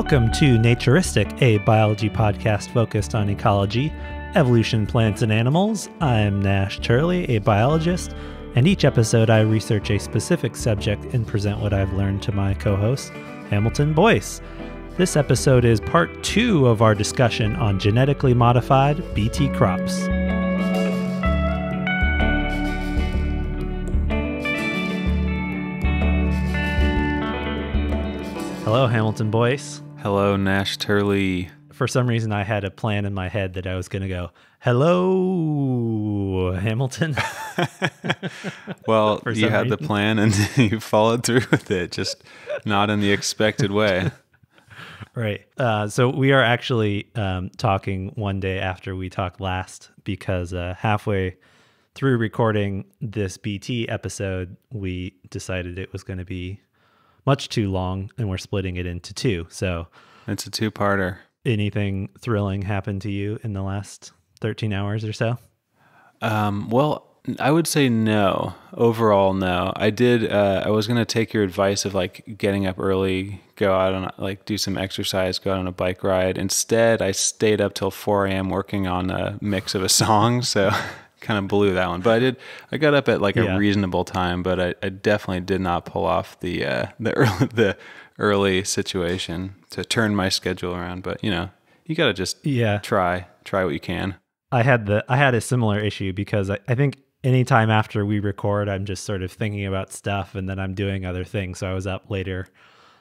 Welcome to Naturistic, a biology podcast focused on ecology, evolution, plants, and animals. I'm Nash Turley, a biologist, and each episode I research a specific subject and present what I've learned to my co host, Hamilton Boyce. This episode is part two of our discussion on genetically modified BT crops. Hello, Hamilton Boyce. Hello, Nash Turley. For some reason, I had a plan in my head that I was going to go, Hello, Hamilton. well, you had the plan and you followed through with it, just not in the expected way. right. Uh, so we are actually um, talking one day after we talked last because uh, halfway through recording this BT episode, we decided it was going to be much too long and we're splitting it into two. So It's a two parter. anything thrilling happened to you in the last 13 hours or so? Um, well, I would say no. Overall, no. I did. Uh, I was gonna take your advice of like getting up early, go out on like do some exercise, go out on a bike ride. Instead, I stayed up till 4 a.m. working on a mix of a song. So kind of blew that one. But I did. I got up at like Yeah. a reasonable time, but I, I definitely did not pull off the uh, the early the early situation to turn my schedule around. But you know, you gotta just Yeah. try try what you can. I had the I had a similar issue because I, I think anytime after we record, I'm just sort of thinking about stuff and then I'm doing other things. So I was up later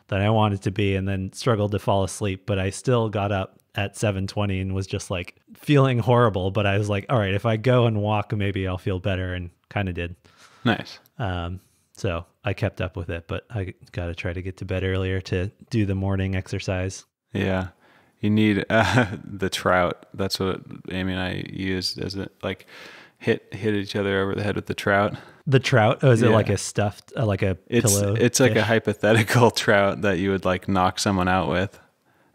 than I wanted to be and then struggled to fall asleep, but I still got up at 7:20 and was just like feeling horrible, but I was like, all right, if I go and walk, maybe I'll feel better and kind of did. Nice. Um, so I kept up with it, but I got to try to get to bed earlier to do the morning exercise. Yeah, you need uh, the trout. That's what Amy and I used as it like hit hit each other over the head with the trout. The trout, oh, is it like a stuffed, uh, like a It's pillow? it's like a hypothetical trout that you would like knock someone out with,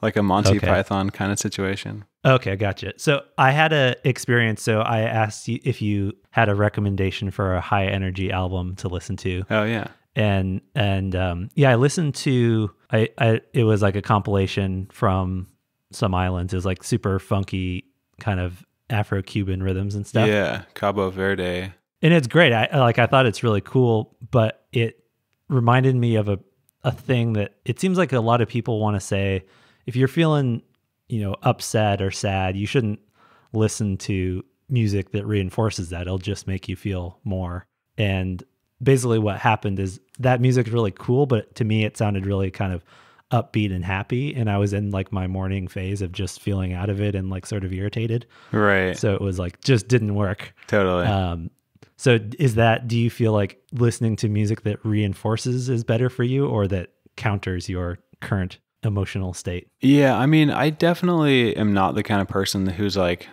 like a Monty Okay. Python kind of situation. Okay, gotcha. So I had a experience. So I asked you if you had a recommendation for a high energy album to listen to, Oh yeah, and and um, yeah, I listened to. I, I it was like a compilation from some islands. It was like super funky kind of Afro-Cuban rhythms and stuff. yeah, Cabo Verde. and it's great. I I- like. I thought it's really cool, but it reminded me of a a thing that it seems like a lot of people want to say. If you're feeling, you know, upset or sad, you shouldn't listen to music that reinforces that. It'll just make you feel more. And basically, what happened is that music's really cool, but to me, it sounded really kind of upbeat and happy. And I was in like my morning phase of just feeling out of it and like sort of irritated. Right. So it was like just didn't work. totally. Um, so is that, do you feel like listening to music that reinforces is better for you or that counters your current emotional state? Yeah, I mean, I definitely am not the kind of person who's like,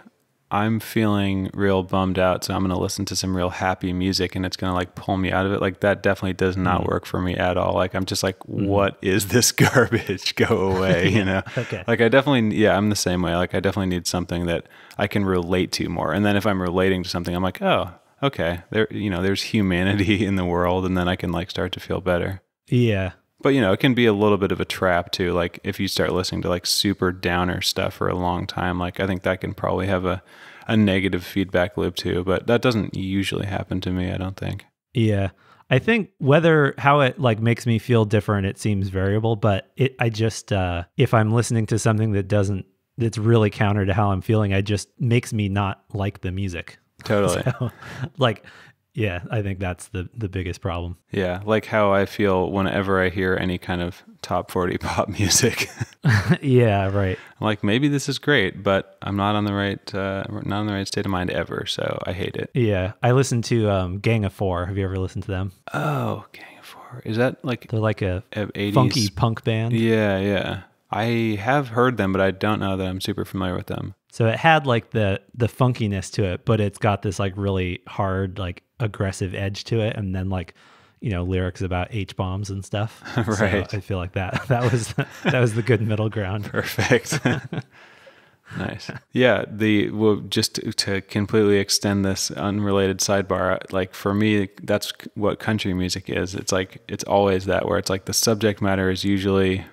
I'm feeling real bummed out, so I'm going to listen to some real happy music and it's going to like pull me out of it. Like, that definitely does not mm-hmm. work for me at all. Like, I'm just like, mm-hmm. what is this garbage? Go away, you know? Okay. Like, I definitely, yeah, I'm the same way. Like, I definitely need something that I can relate to more. And then if I'm relating to something, I'm like, oh, okay, there, you know, there's humanity in the world. And then I can like start to feel better. Yeah. But you know, it can be a little bit of a trap too. Like if you start listening to like super downer stuff for a long time, like I think that can probably have a, a negative feedback loop too. But that doesn't usually happen to me, I don't think. Yeah. I think whether how it like makes me feel different, it seems variable, but it, I just, uh, if I'm listening to something that doesn't, that's really counter to how I'm feeling, I just makes me not like the music. Totally. So, like, yeah, I think that's the, the biggest problem. Yeah. Like how I feel whenever I hear any kind of top 40 pop music. yeah. Right. I'm like, maybe this is great, but I'm not on the right, uh, not in the right state of mind ever. So I hate it. Yeah. I listened to, um, Gang of Four. Have you ever listened to them? Oh, Gang of Four. Is that like They're like a a 80s? funky punk band. Yeah. Yeah. I have heard them, but I don't know that I'm super familiar with them. So it had like the the funkiness to it, but it's got this like really hard, like aggressive edge to it, and then like you know lyrics about H bombs and stuff. Right. So I feel like that that was that was the good middle ground. Perfect. nice. Yeah. The well, just to, to completely extend this unrelated sidebar, like for me, that's what country music is. It's like it's always that where it's like the subject matter is usually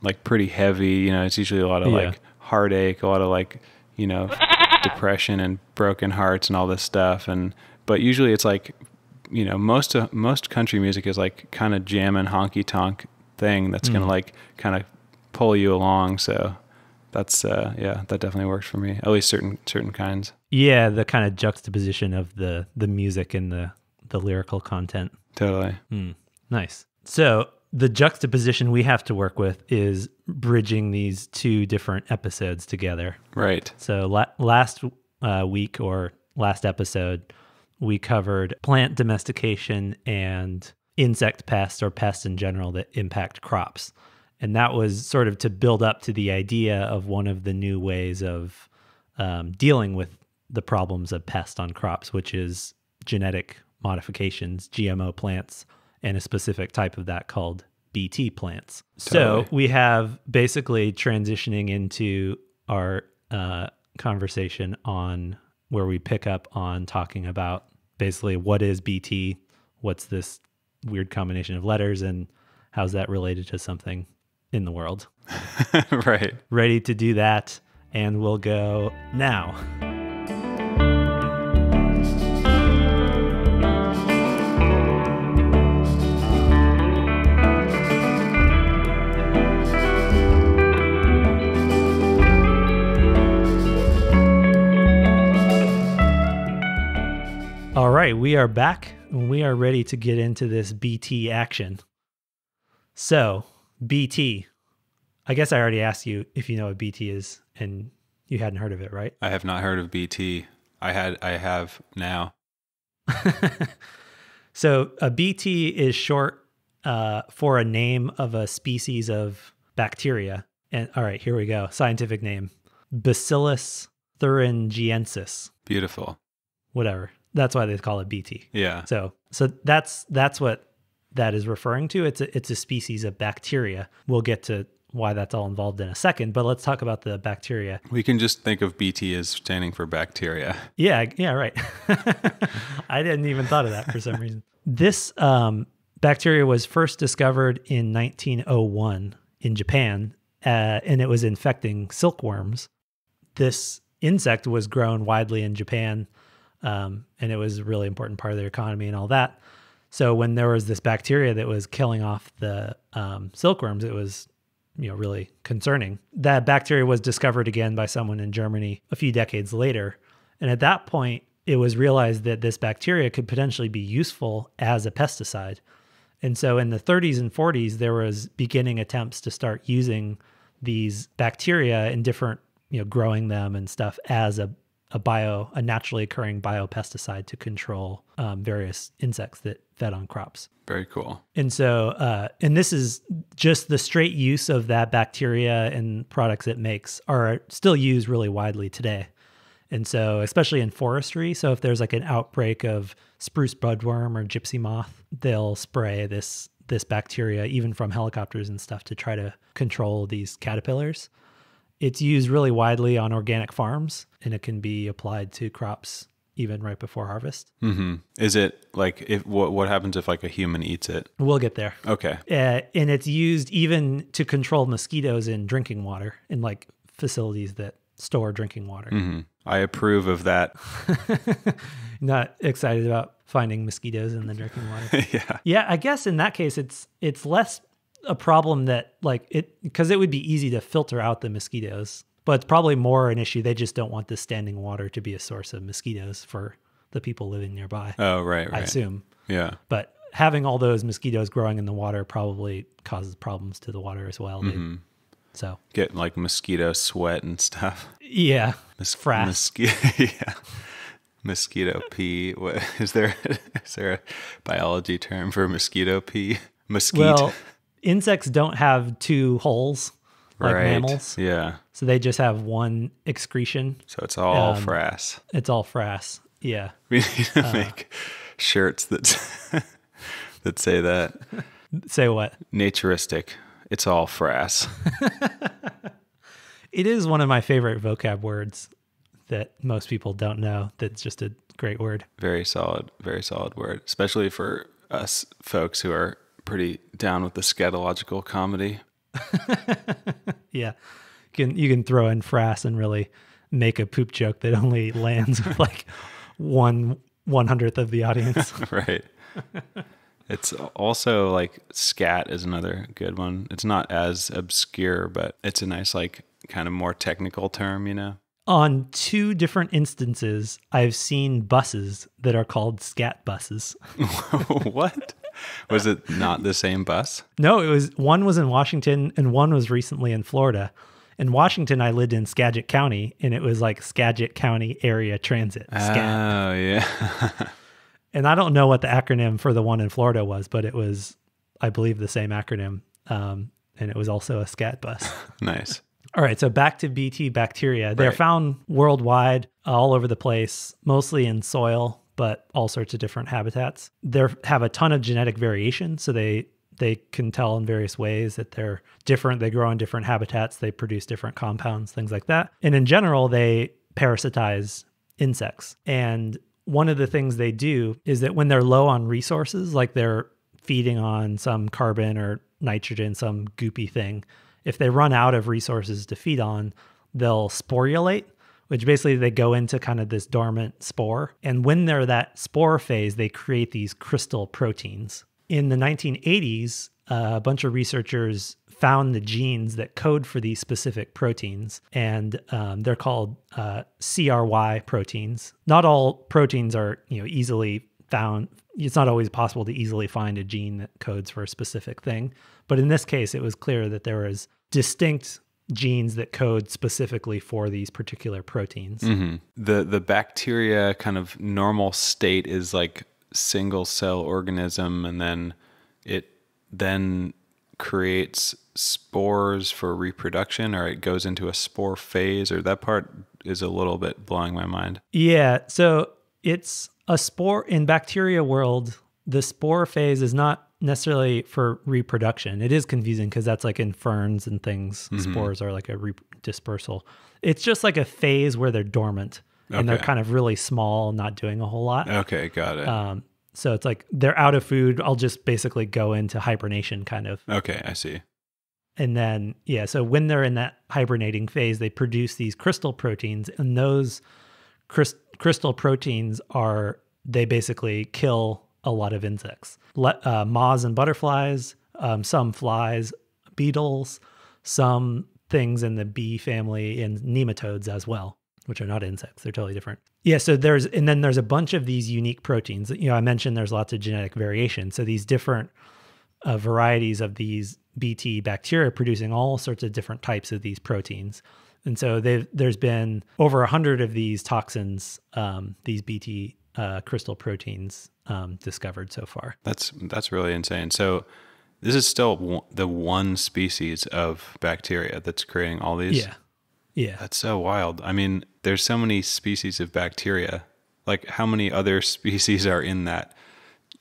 like pretty heavy. You know, it's usually a lot of Yeah. like heartache, a lot of like you know depression and broken hearts and all this stuff. And but usually it's like you know most of most country music is like kind of jamming honky tonk thing that's gonna like kind of pull you along. So that's uh yeah that definitely works for me. At least certain certain kinds. Yeah, the kind of juxtaposition of the the music and the the lyrical content. Totally. Nice. So the juxtaposition we have to work with is bridging these two different episodes together. Right. So la- last uh, week or last episode, we covered plant domestication and insect pests or pests in general that impact crops. And that was sort of to build up to the idea of one of the new ways of um, dealing with the problems of pests on crops, which is genetic modifications, GMO plants, and a specific type of that called BT plants. So we have basically transitioning into our uh, conversation on where we pick up on talking about basically what is BT, what's this weird combination of letters, and how's that related to something in the world. right. Ready to do that, and we'll go now. All right, we are back and we are ready to get into this BT action. So, BT. I guess I already asked you if you know what BT is and you hadn't heard of it, right? I have not heard of BT. I had I have now. So, a BT is short uh, for a name of a species of bacteria. And all right, here we go. Scientific name Bacillus thuringiensis. Beautiful. Whatever. That's why they call it BT. Yeah. So so that's that's what that is referring to. It's a, it's a species of bacteria. We'll get to why that's all involved in a second, but let's talk about the bacteria. We can just think of BT as standing for bacteria. Yeah, yeah, right. I didn't even thought of that for some reason. This um, bacteria was first discovered in 1901 in Japan, uh, and it was infecting silkworms. This insect was grown widely in Japan, um, and it was a really important part of their economy and all that. So when there was this bacteria that was killing off the um, silkworms, it was you know really concerning. That bacteria was discovered again by someone in Germany a few decades later, and at that point, it was realized that this bacteria could potentially be useful as a pesticide. And so in the 30s and 40s, there was beginning attempts to start using these bacteria in different, you know, growing them and stuff as a, a bio, a naturally occurring biopesticide to control um, various insects that fed on crops. Very cool. And so, uh, and this is just the straight use of that bacteria and products it makes are still used really widely today. And so, especially in forestry, so if there's like an outbreak of spruce budworm or gypsy moth, they'll spray this this bacteria even from helicopters and stuff to try to control these caterpillars. It's used really widely on organic farms and it can be applied to crops even right before harvest. hmm Is it like if what what happens if like a human eats it? We'll get there. Okay. uh, and it's used even to control mosquitoes in drinking water in like facilities that store drinking water. hmm I approve of that. Not excited about finding mosquitoes in the drinking water. yeah. yeah, I guess in that case it's it's less a problem that like it because it would be easy to filter out the mosquitoes, but it's probably more an issue they just don't want the standing water to be a source of mosquitoes for the people living nearby. Oh, right, I assume. Yeah. But having all those mosquitoes growing in the water probably causes problems to the water as well. Mm-hmm. So getting like mosquito sweat and stuff. yeah, Mos- Frass. Mosquito. yeah. Mosquito pee. What is there? Is there a biology term for mosquito pee? Mosquito. well, insects don't have two holes like right. mammals, Yeah. so they just have one excretion. So it's all Um, frass. It's all frass. Yeah, We need to uh, make shirts that that say that. say what? Naturistic. It's all frass. It is one of my favorite vocab words that most people don't know. That's just a great word. Very solid. Very solid word, especially for us folks who are pretty down with the scatological comedy. yeah. You can you can throw in frass and really make a poop joke that only lands with like one one hundredth of the audience. right. It's also like scat is another good one. It's not as obscure, but it's a nice like kind of more technical term, you know. On two different instances, I've seen buses that are called scat buses. what? Was it not the same bus? No, it was one was in Washington and one was recently in Florida. In Washington, I lived in Skagit County, and it was like Skagit County Area Transit. SCAT. Oh yeah. and I don't know what the acronym for the one in Florida was, but it was, I believe, the same acronym. Um, and it was also a scat bus. nice. All right, so back to BT bacteria. They're Right. found worldwide, all over the place, mostly in soil, but all sorts of different habitats. They have a ton of genetic variation, so they they can tell in various ways that they're different. They grow in different habitats. They produce different compounds, things like that. And in general, they parasitize insects. And one of the things they do is that when they're low on resources, like they're feeding on some carbon or nitrogen, some goopy thing, if they run out of resources to feed on, they'll sporulate, which basically they go into kind of this dormant spore. And when they're that spore phase, they create these crystal proteins. In the 1980s, uh, a bunch of researchers found the genes that code for these specific proteins, and um, they're called uh, CRY proteins. Not all proteins are you know easily found. It's not always possible to easily find a gene that codes for a specific thing, but in this case, it was clear that there was distinct genes that code specifically for these particular proteins. hmm The the bacteria kind of normal state is like single cell organism, and then it then creates spores for reproduction, or it goes into a spore phase, or that part is a little bit blowing my mind. Yeah. So it's a spore in bacteria world. The spore phase is not necessarily for reproduction. It is confusing because that's like in ferns and things. Spores are like a re- dispersal. It's just like a phase where they're dormant and they're kind of really small, not doing a whole lot. Okay, got it. Um, so it's like they're out of food. I'll just basically go into hibernation kind of. okay, I see. And then, yeah, so when they're in that hibernating phase, they produce these crystal proteins, and those crystal proteins are, they basically kill a lot of insects, Le- uh, moths and butterflies, um, some flies, beetles, some things in the bee family, and nematodes as well, which are not insects. They're totally different. Yeah, so there's, and then there's a bunch of these unique proteins. You know, I mentioned there's lots of genetic variation. So these different uh, varieties of these BT bacteria producing all sorts of different types of these proteins. And so there's been over a hundred of these toxins, um, these BT uh, crystal proteins um, discovered so far. That's that's really insane. So this is still one, the one species of bacteria that's creating all these. Yeah. Yeah. That's so wild. I mean, there's so many species of bacteria. Like how many other species are in that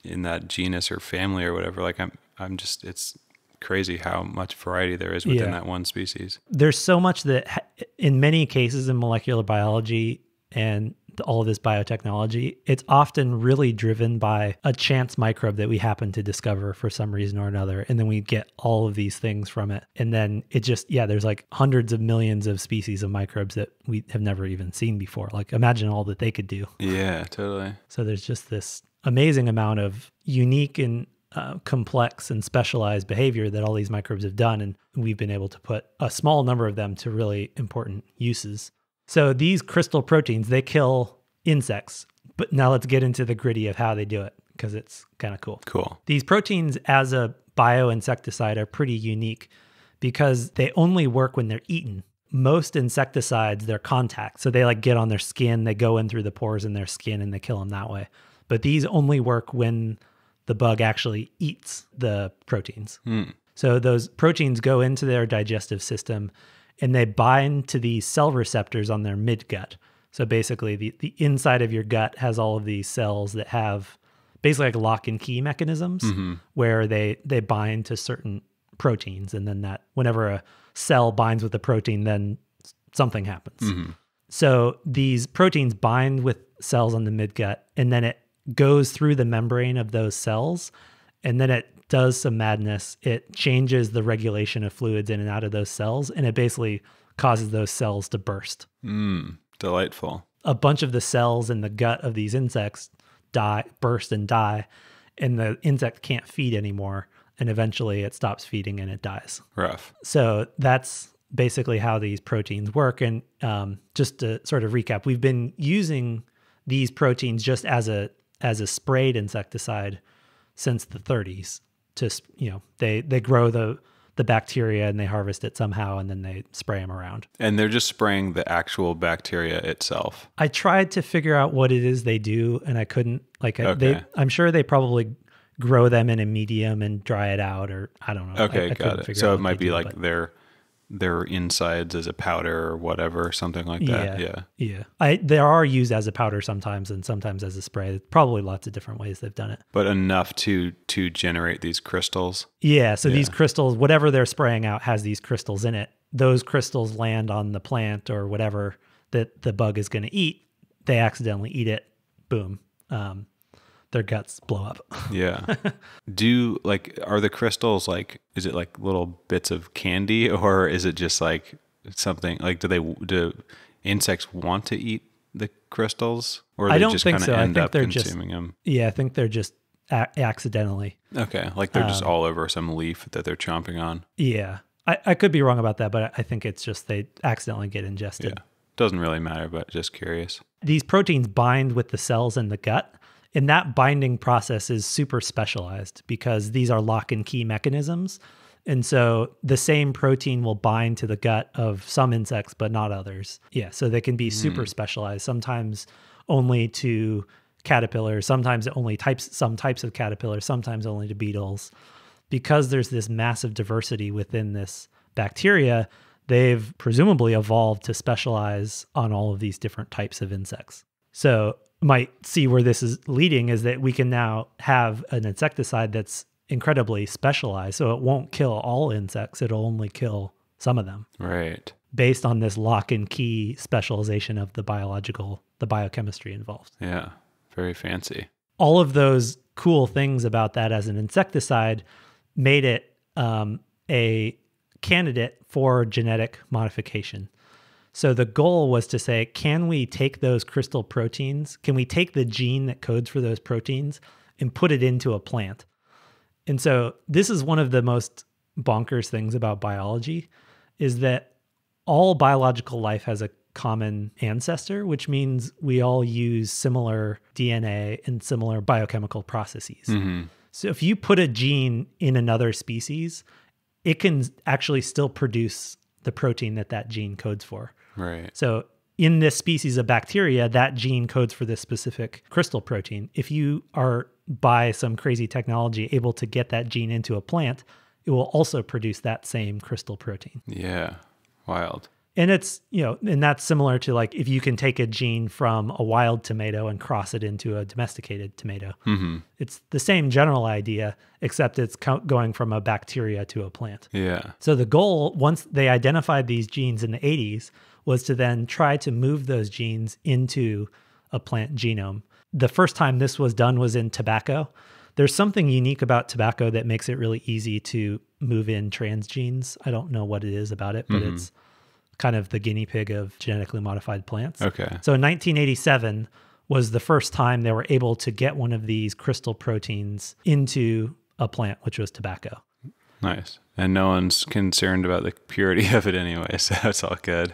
in that genus or family or whatever? Like I'm I'm just it's crazy how much variety there is within Yeah. that one species. there's so much that ha- in many cases in molecular biology and all of this biotechnology it's often really driven by a chance microbe that we happen to discover for some reason or another and then we get all of these things from it and then it just yeah there's like hundreds of millions of species of microbes that we have never even seen before like imagine all that they could do Yeah, totally. so there's just this amazing amount of unique and uh, complex and specialized behavior that all these microbes have done. And we've been able to put a small number of them to really important uses. So these crystal proteins, they kill insects. But now let's get into the gritty of how they do it because it's kind of cool. Cool. These proteins, as a bioinsecticide, are pretty unique because they only work when they're eaten. Most insecticides, they're contact. So they like get on their skin, they go in through the pores in their skin and they kill them that way. But these only work when the bug actually eats the proteins. Hmm. So those proteins go into their digestive system and they bind to these cell receptors on their midgut. So basically, the, the inside of your gut has all of these cells that have basically like lock and key mechanisms mm-hmm. where they they bind to certain proteins, and then that whenever a cell binds with a protein, then something happens. Mm-hmm. So these proteins bind with cells on the midgut, and then it goes through the membrane of those cells, and then it does some madness. It changes the regulation of fluids in and out of those cells, and it basically causes those cells to burst. Mm, delightful. A bunch of the cells in the gut of these insects die, burst and die, and the insect can't feed anymore. And eventually it stops feeding and it dies. Rough. So that's basically how these proteins work. And um, just to sort of recap, we've been using these proteins just as a as a sprayed insecticide since the 30s. To you know, they they grow the the bacteria and they harvest it somehow and then they spray them around. And they're just spraying the actual bacteria itself. I tried to figure out what it is they do and I couldn't like I, Okay. they I'm sure they probably grow them in a medium and dry it out or I don't know. Okay, I couldn't got it. So it might be do, like but- their their insides as a powder or whatever, something like that. Yeah. Yeah. I they are used as a powder sometimes and sometimes as a spray. Probably lots of different ways they've done it. But enough to to generate these crystals. Yeah, so these crystals, whatever they're spraying out has these crystals in it. Those crystals land on the plant or whatever that the bug is going to eat. They accidentally eat it. Boom. Um, their guts blow up. Yeah. Do like are the crystals like is it like little bits of candy or is it just like something like do they do insects want to eat the crystals or I don't just think so. I think up they're just- them? yeah, I think they're just a- accidentally. Okay, like they're Um, just all over some leaf that they're chomping on. Yeah. I, I could be wrong about that, but I think it's just they accidentally get ingested. Yeah. Doesn't really matter, but just curious. these proteins bind with the cells in the gut and that binding process is super specialized because these are lock and key mechanisms. And so the same protein will bind to the gut of some insects but not others. Yeah so they can be hmm. super specialized sometimes only to caterpillars sometimes only types some types of caterpillars sometimes only to beetles. Because there's this massive diversity within this bacteria, they've presumably evolved to specialize on all of these different types of insects. So, might see where this is leading is that we can now have an insecticide that's incredibly specialized. So, it won't kill all insects, it'll only kill some of them Right. based on this lock and key specialization of the biological, the biochemistry involved Yeah. Very fancy. all of those cool things about that as an insecticide made it um, a candidate for genetic modification. So the goal was to say, can we take those crystal proteins? Can we take the gene that codes for those proteins and put it into a plant? And so this is one of the most bonkers things about biology is that all biological life has a common ancestor, which means we all use similar DNA and similar biochemical processes. Mm-hmm. So if you put a gene in another species, it can actually still produce the protein that that gene codes for. Right. So in this species of bacteria, that gene codes for this specific crystal protein. If you are by some crazy technology able to get that gene into a plant, it will also produce that same crystal protein. Yeah. Wild. And it's, you know, and that's similar to like if you can take a gene from a wild tomato and cross it into a domesticated tomato. Mm-hmm. It's the same general idea, except it's co- going from a bacteria to a plant. Yeah. So the goal, once they identified these genes in the 80s, was to then try to move those genes into a plant genome. The first time this was done was in tobacco. There's something unique about tobacco that makes it really easy to move in transgenes. I don't know what it is about it, but mm-hmm. it's kind of the guinea pig of genetically modified plants. Okay. So in 1987 was the first time they were able to get one of these crystal proteins into a plant, which was tobacco. Nice. And no one's concerned about the purity of it anyway, so it's all good.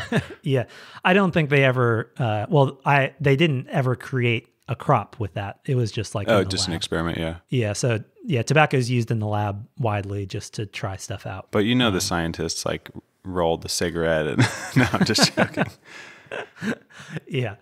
Yeah, I don't think they ever. Uh, well, I they didn't ever create a crop with that. It was just like Oh, just an experiment, yeah. yeah. So yeah, tobacco is used in the lab widely just to try stuff out. But you know the scientists like rolled the cigarette and no, I'm just joking. Yeah,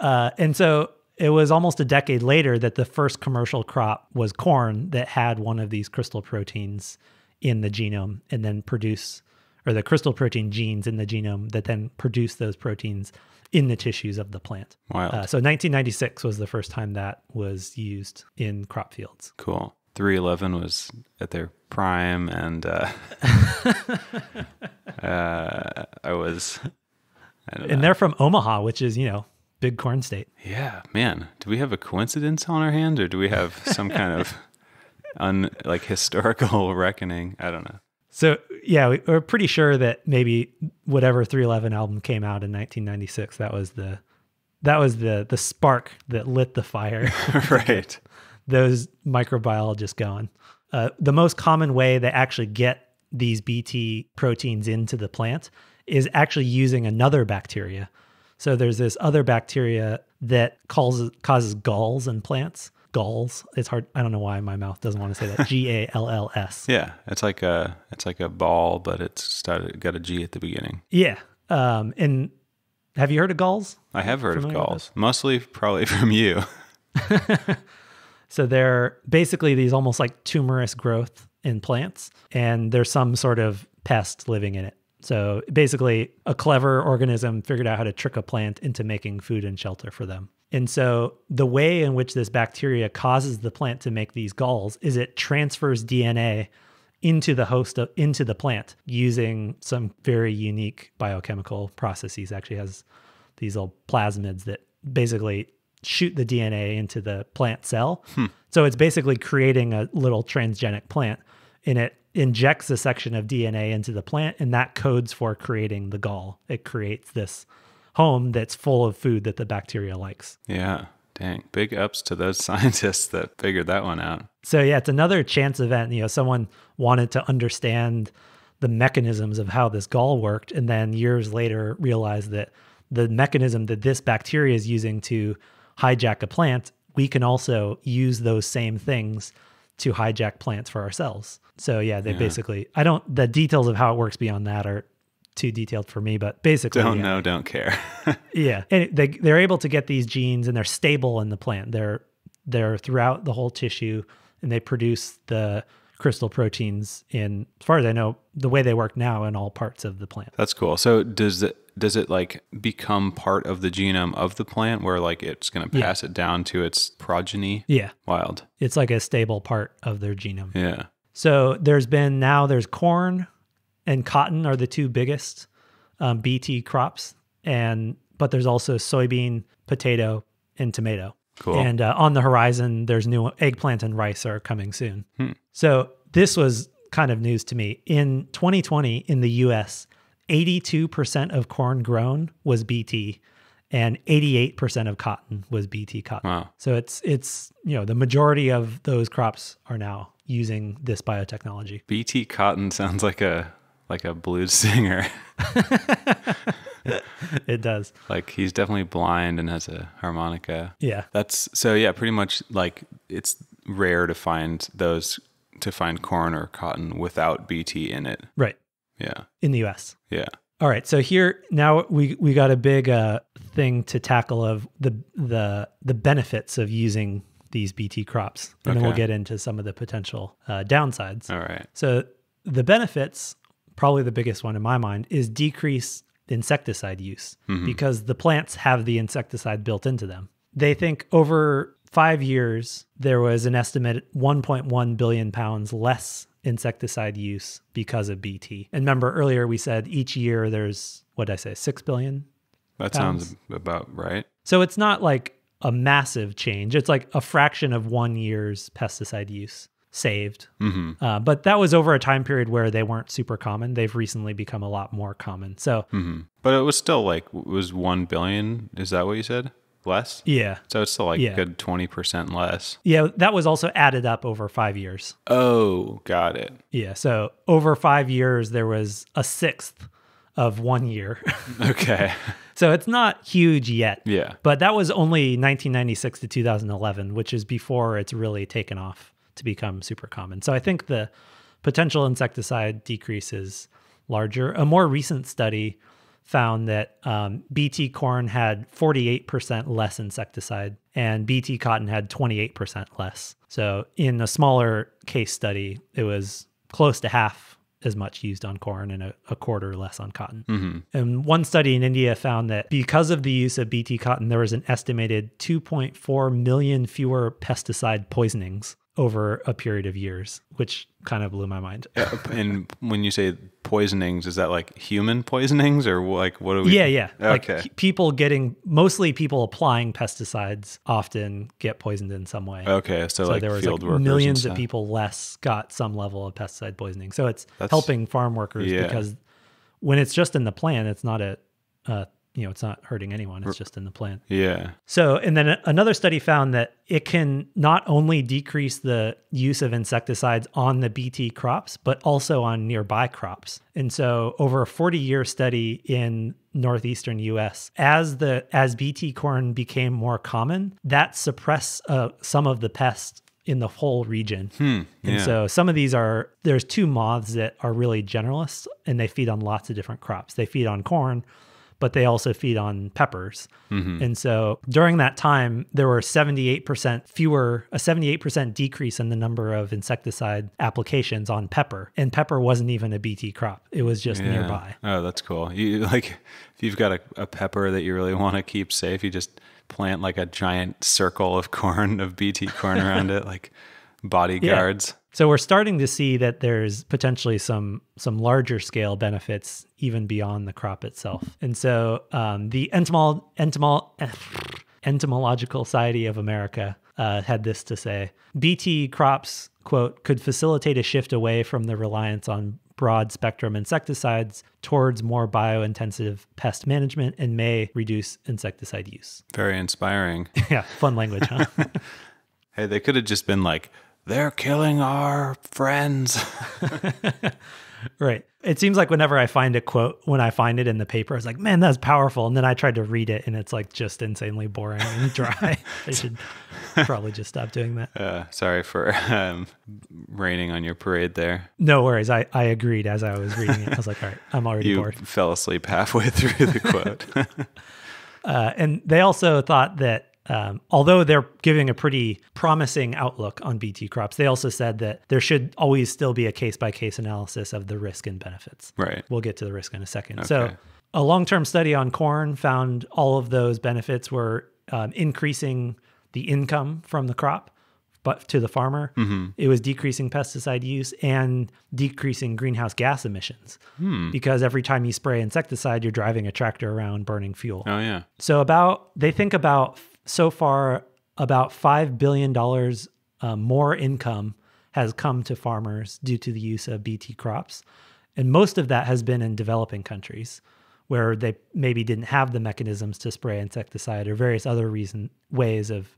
uh, and so it was almost a decade later that the first commercial crop was corn that had one of these crystal proteins in the genome, and then produce or the crystal protein genes in the genome that then produce those proteins in the tissues of the plant. Wild. Uh, so 1996 was the first time that was used in crop fields. Cool. 311 was at their prime and uh, uh, I was I don't know. And they're from Omaha, which is, you know, big corn state. Yeah, man. Do we have a coincidence on our hands or do we have some kind of un like historical reckoning. I don't know. So yeah, we, we're pretty sure that maybe whatever 311 album came out in 1996, that was the that was the the spark that lit the fire. right. Those microbiologists going. Uh, the most common way they actually get these BT proteins into the plant is actually using another bacteria. So there's this other bacteria that causes causes galls in plants. Galls. It's hard. I don't know why my mouth doesn't want to say that. G A L L S. Yeah, it's like a it's like a ball, but it's started got a G at the beginning. Yeah. Um, and have you heard of galls? I have heard of Familiar with galls, mostly probably from you. So they're basically these almost like tumorous growth in plants, and there's some sort of pest living in it. So basically, a clever organism figured out how to trick a plant into making food and shelter for them. And so the way in which this bacteria causes the plant to make these galls is it transfers DNA into the host of, into the plant using some very unique biochemical processes. Actually has these little plasmids that basically shoot the DNA into the plant cell. Hmm. So it's basically creating a little transgenic plant and it injects a section of DNA into the plant and that codes for creating the gall. It creates this home that's full of food that the bacteria likes. Yeah. Dang. Big ups to those scientists that figured that one out. So yeah, it's another chance event. You know, someone wanted to understand the mechanisms of how this gall worked, and then years later realized that the mechanism that this bacteria is using to hijack a plant, we can also use those same things to hijack plants for ourselves. So yeah, they basically I don't the details of how it works beyond that are too detailed for me, but basically Don't yeah. know, don't care. Yeah, and they they're able to get these genes, and they're stable in the plant. They're they're throughout the whole tissue, and they produce the crystal proteins in, as far as I know, the way they work now in all parts of the plant. That's cool. So does it does it like become part of the genome of the plant where like it's going to Yeah. pass it down to its progeny? Yeah, Wild. it's like a stable part of their genome. Yeah. So there's been now there's corn and cotton are the two biggest um, BT crops, and but there's also soybean, potato, and tomato. Cool. And uh, on the horizon, there's new eggplant and rice are coming soon. So this was kind of news to me. In 2020, in the U.S., 82% of corn grown was BT, and 88% of cotton was BT cotton. Wow. So it's it's you know the majority of those crops are now using this biotechnology. BT Cotton sounds like a like a blues singer. It does. like he's definitely blind and has a harmonica. Yeah. That's so yeah, pretty much like it's rare to find those to find corn or cotton without BT in it. Right. Yeah. In the US. Yeah. All right, so here now we we got a big uh, thing to tackle of the the the benefits of using these BT crops, and then we'll get into some of the potential uh, downsides. All right. So the benefits, probably the biggest one in my mind, is decrease insecticide use mm-hmm. because the plants have the insecticide built into them. They think over five years there was an estimated 1.1 billion pounds less insecticide use because of BT. And remember earlier we said each year there's what did I say, six billion That Pounds. sounds about right. so it's not like a massive change. It's like a fraction of one year's pesticide use saved. Mm-hmm. Uh, but that was over a time period where they weren't super common. They've recently become a lot more common. So Mm-hmm. But it was still like it was one billion. Is that what you said? Less. yeah, So it's still like Yeah. good twenty percent less. yeah, that was also added up over five years. Oh, got it. Yeah, so over five years there was a sixth of one year. Okay. so it's not huge yet. yeah. But that was only 1996 to 2011, which is before it's really taken off to become super common. So I think the potential insecticide decrease is larger. A more recent study found that um, BT corn had 48% less insecticide and BT cotton had 28% less. So in a smaller case study, it was close to half as much used on corn and a, a quarter less on cotton. And one study in India found that because of the use of BT cotton, there was an estimated 2.4 million fewer pesticide poisonings over a period of years, which kind of blew my mind. Uh, and when you say poisonings, is that like human poisonings or like what do we? Yeah, yeah. Okay. Like people getting mostly people applying pesticides often get poisoned in some way. Okay, so, So like there was like millions of people less got some level of pesticide poisoning. So it's That's- helping farm workers Yeah. because when it's just in the plant, it's not a, uh, you know, it's not hurting anyone. It's just in the plant. Yeah. So, and then another study found that it can not only decrease the use of insecticides on the BT crops, but also on nearby crops. And so, over a 40 year study in northeastern US, as the as BT corn became more common, that suppressed uh, some of the pests in the whole region. And yeah. so some of these are there's two moths that are really generalists and they feed on lots of different crops. They feed on corn, but they also feed on peppers. Mm-hmm. And so during that time, there were 78% fewer, a 78% decrease in the number of insecticide applications on pepper. And pepper wasn't even a BT crop, it was just Yeah. nearby. Oh, that's cool. You like if you've got a, a pepper that you really want to keep safe, you just plant like a giant circle of corn of BT corn around it, like bodyguards. So we're starting to see that there's potentially some some larger scale benefits even beyond the crop itself. And so um, the entomol- entomol- entomological society of America uh, had this to say: BT crops quote could facilitate a shift away from the reliance on broad spectrum insecticides towards more bio-intensive pest management and may reduce insecticide use. Very inspiring. yeah, fun language, huh? hey, they could have just been like, they're killing our friends. Right. It seems like whenever I find a quote, when I find it in the paper, it's like, man, that's powerful. And then I tried to read it and it's like just insanely boring and dry. I should probably just stop doing that. uh, sorry for um, raining on your parade there. No worries. I, I agreed as I was reading it. I was like, all right, I'm already You bored. fell asleep halfway through the quote. Uh, and they also thought that um, although they're giving a pretty promising outlook on BT crops, they also said that there should always still be a case by case analysis of the risk and benefits. right. We'll get to the risk in a second. So, a long term study on corn found all of those benefits were um, increasing the income from the crop. But to the farmer, it was decreasing pesticide use and decreasing greenhouse gas emissions. Because every time you spray insecticide, you're driving a tractor around burning fuel. Oh, yeah. So about they think about so far about five billion dollars uh, more income has come to farmers due to the use of BT crops, and most of that has been in developing countries where they maybe didn't have the mechanisms to spray insecticide or various other reason ways of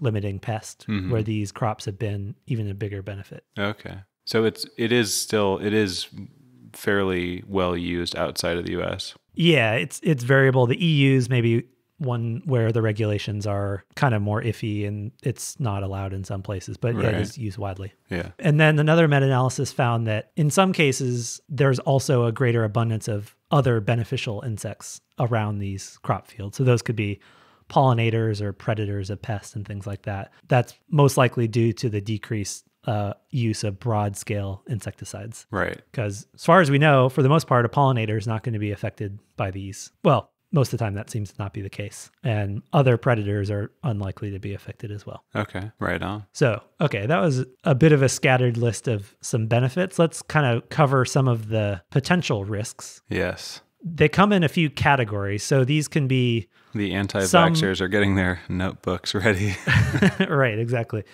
limiting pest where these crops have been even a bigger benefit. Okay. So it's it is still it is fairly well used outside of the US. Yeah, it's it's variable. The EU's maybe one where the regulations are kind of more iffy and it's not allowed in some places, but yeah, Right. it is used widely. Yeah. And then another meta analysis found that in some cases, there's also a greater abundance of other beneficial insects around these crop fields. So those could be pollinators or predators of pests and things like that. That's most likely due to the decreased uh, use of broad scale insecticides. Right. Because as far as we know, for the most part, a pollinator is not going to be affected by these. Well, most of the time that seems to not be the case. And other predators are unlikely to be affected as well. Okay. Right on. So, okay, that was a bit of a scattered list of some benefits. Let's kind of cover some of the potential risks. Yes. They come in a few categories. So these can be, The anti-vaxxers are getting their notebooks ready. right, exactly.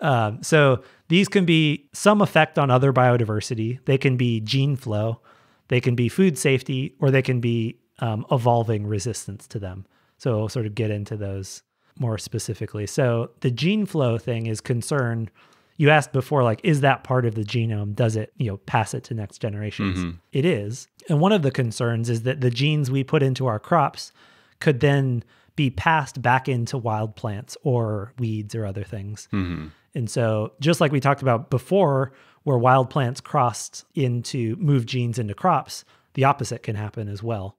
Um, so these can be some effect on other biodiversity. They can be gene flow, they can be food safety, or they can be um, evolving resistance to them. So we'll sort of get into those more specifically. So the gene flow thing is concerned. You asked before, like, is that part of the genome? Does it, you know, pass it to next generations? It is. And one of the concerns is that the genes we put into our crops could then be passed back into wild plants or weeds or other things. And so, just like we talked about before, where wild plants crossed into move genes into crops, the opposite can happen as well.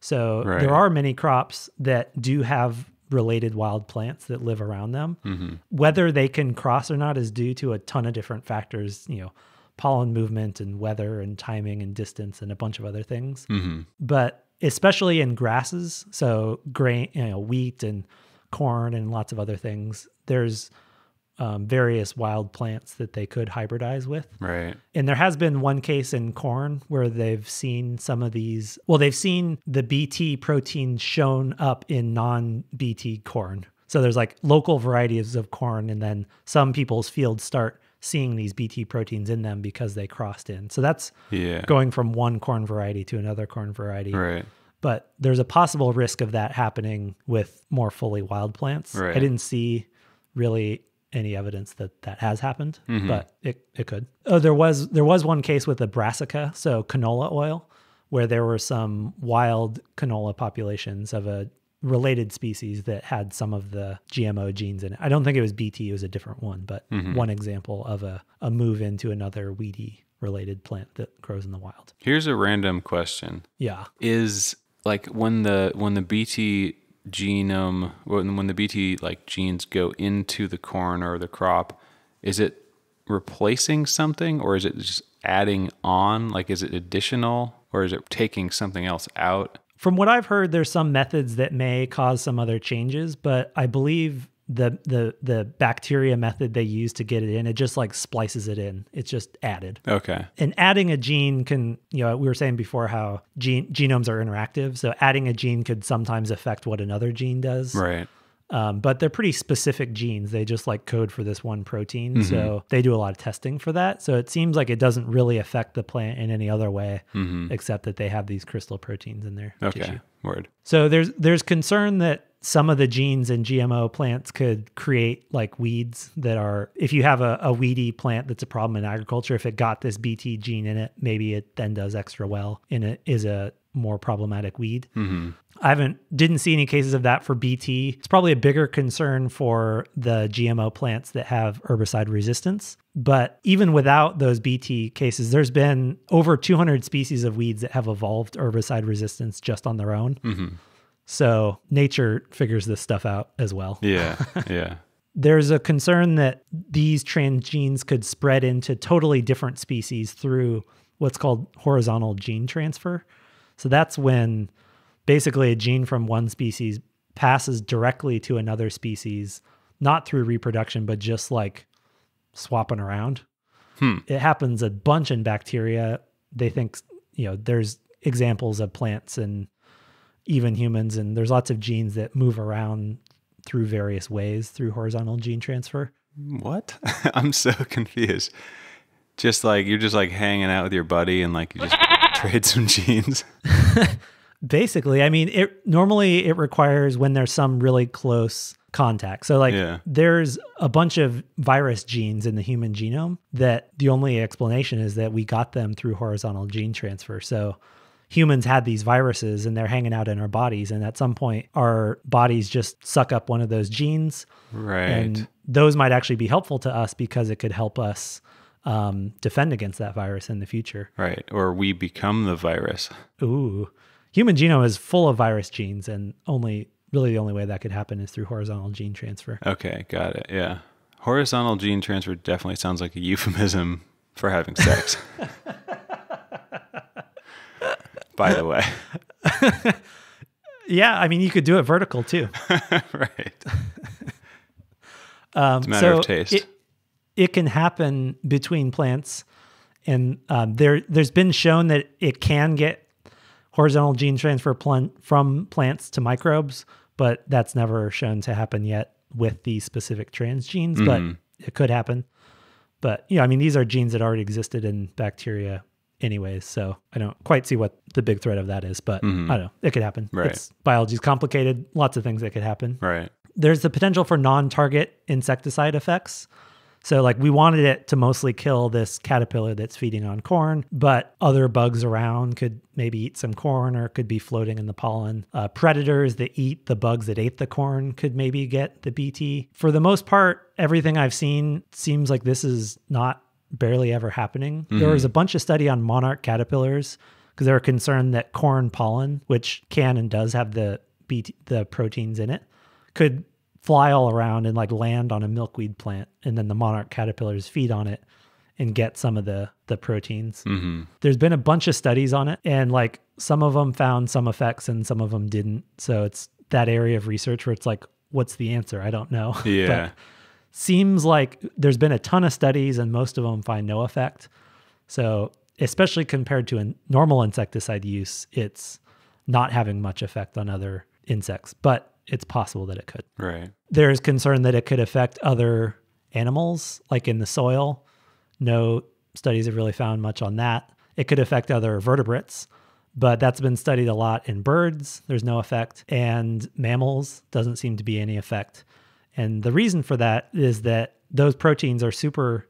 So, Right. there are many crops that do have related wild plants that live around them. Mm-hmm. Whether they can cross or not is due to a ton of different factors, you know, pollen movement and weather and timing and distance and a bunch of other things mm-hmm. but especially in grasses, so grain, you know, wheat and corn and lots of other things, there's um, various wild plants that they could hybridize with. Right. And there has been one case in corn where they've seen some of these. Well, they've seen the BT protein shown up in non BT corn. So there's like local varieties of corn, and then some people's fields start seeing these BT proteins in them because they crossed in. So that's Yeah. going from one corn variety to another corn variety. Right. But there's a possible risk of that happening with more fully wild plants. Right. I didn't see really any evidence that that has happened, Mm-hmm. but it, it could. Oh, there was there was one case with the brassica, so canola oil, where there were some wild canola populations of a related species that had some of the GMO genes in it. I don't think it was BT, it was a different one, but Mm-hmm. one example of a, a move into another weedy related plant that grows in the wild. Here's a random question. Yeah. Is like when the when the BT genome when when the BT like genes go into the corn or the crop, is it replacing something or is it just adding on? Like is it additional or is it taking something else out? From what I've heard, there's some methods that may cause some other changes, but I believe the the the bacteria method they use to get it in, it just like splices it in. It's just added. Okay. And adding a gene can, you know, we were saying before how gene genomes are interactive. So adding a gene could sometimes affect what another gene does. Right. Um, but they're pretty specific genes. They just like code for this one protein. Mm-hmm. So they do a lot of testing for that. So it seems like it doesn't really affect the plant in any other way, except that they have these crystal proteins in their Mm-hmm. Okay. tissue. Word. So there's there's concern that some of the genes in GMO plants could create like weeds that are if you have a, a weedy plant that's a problem in agriculture, if it got this BT gene in it, maybe it then does extra well and it is a more problematic weed. Mm-hmm. I haven't didn't see any cases of that for BT. It's probably a bigger concern for the GMO plants that have herbicide resistance. But even without those BT cases, there's been over 200 species of weeds that have evolved herbicide resistance just on their own. Mm-hmm. So nature figures this stuff out as well. Yeah. Yeah. There's a concern that these transgenes could spread into totally different species through what's called horizontal gene transfer. So that's when basically a gene from one species passes directly to another species, not through reproduction, but just like swapping around. Hmm. It happens a bunch in bacteria. They think, you know, there's examples of plants and even humans, and there's lots of genes that move around through various ways through horizontal gene transfer. What? I'm so confused. Just like you're just like hanging out with your buddy and like you just trade some genes. Basically, I mean, it normally it requires when there's some really close contact. So like Yeah. there's a bunch of virus genes in the human genome that the only explanation is that we got them through horizontal gene transfer. So humans had these viruses and they're hanging out in our bodies and at some point our bodies just suck up one of those genes Right. and those might actually be helpful to us because it could help us um, defend against that virus in the future. right. Or we become the virus. Ooh, human genome is full of virus genes, and only really the only way that could happen is through horizontal gene transfer. Okay, got it. Yeah. Horizontal gene transfer definitely sounds like a euphemism for having sex. By the way. Yeah, I mean you could do it vertical too. right. Um, It's a matter of taste. It, it can happen between plants, and um, there there's been shown that it can get horizontal gene transfer plant, from plants to microbes, but that's never shown to happen yet with these specific transgenes. Mm-hmm. But it could happen. But you know, I mean, these are genes that already existed in bacteria anyways, so I don't quite see what the big threat of that is. But I don't know, it could happen. Mm-hmm. Right. It's biology's complicated. Lots of things that could happen Right. there's the potential for non-target insecticide effects. So like we wanted it to mostly kill this caterpillar that's feeding on corn, but other bugs around could maybe eat some corn or could be floating in the pollen. Uh, predators that eat the bugs that ate the corn could maybe get the BT. For the most part, everything I've seen seems like this is not barely ever happening. There was a bunch of study on monarch caterpillars because they were concerned that corn pollen, which can and does have the BT, the proteins in it, could fly all around and like land on a milkweed plant and then the monarch caterpillars feed on it and get some of the the proteins. Mm-hmm. There's been a bunch of studies on it and like some of them found some effects and some of them didn't. So it's that area of research where it's like what's the answer? I don't know. But Yeah. Seems like there's been a ton of studies and most of them find no effect. So, especially compared to a normal insecticide use, it's not having much effect on other insects, but it's possible that it could. Right. There's concern that it could affect other animals, like in the soil. No studies have really found much on that. It could affect other vertebrates, but that's been studied a lot in birds. There's no effect. And mammals doesn't seem to be any effect. And the reason for that is that those proteins are super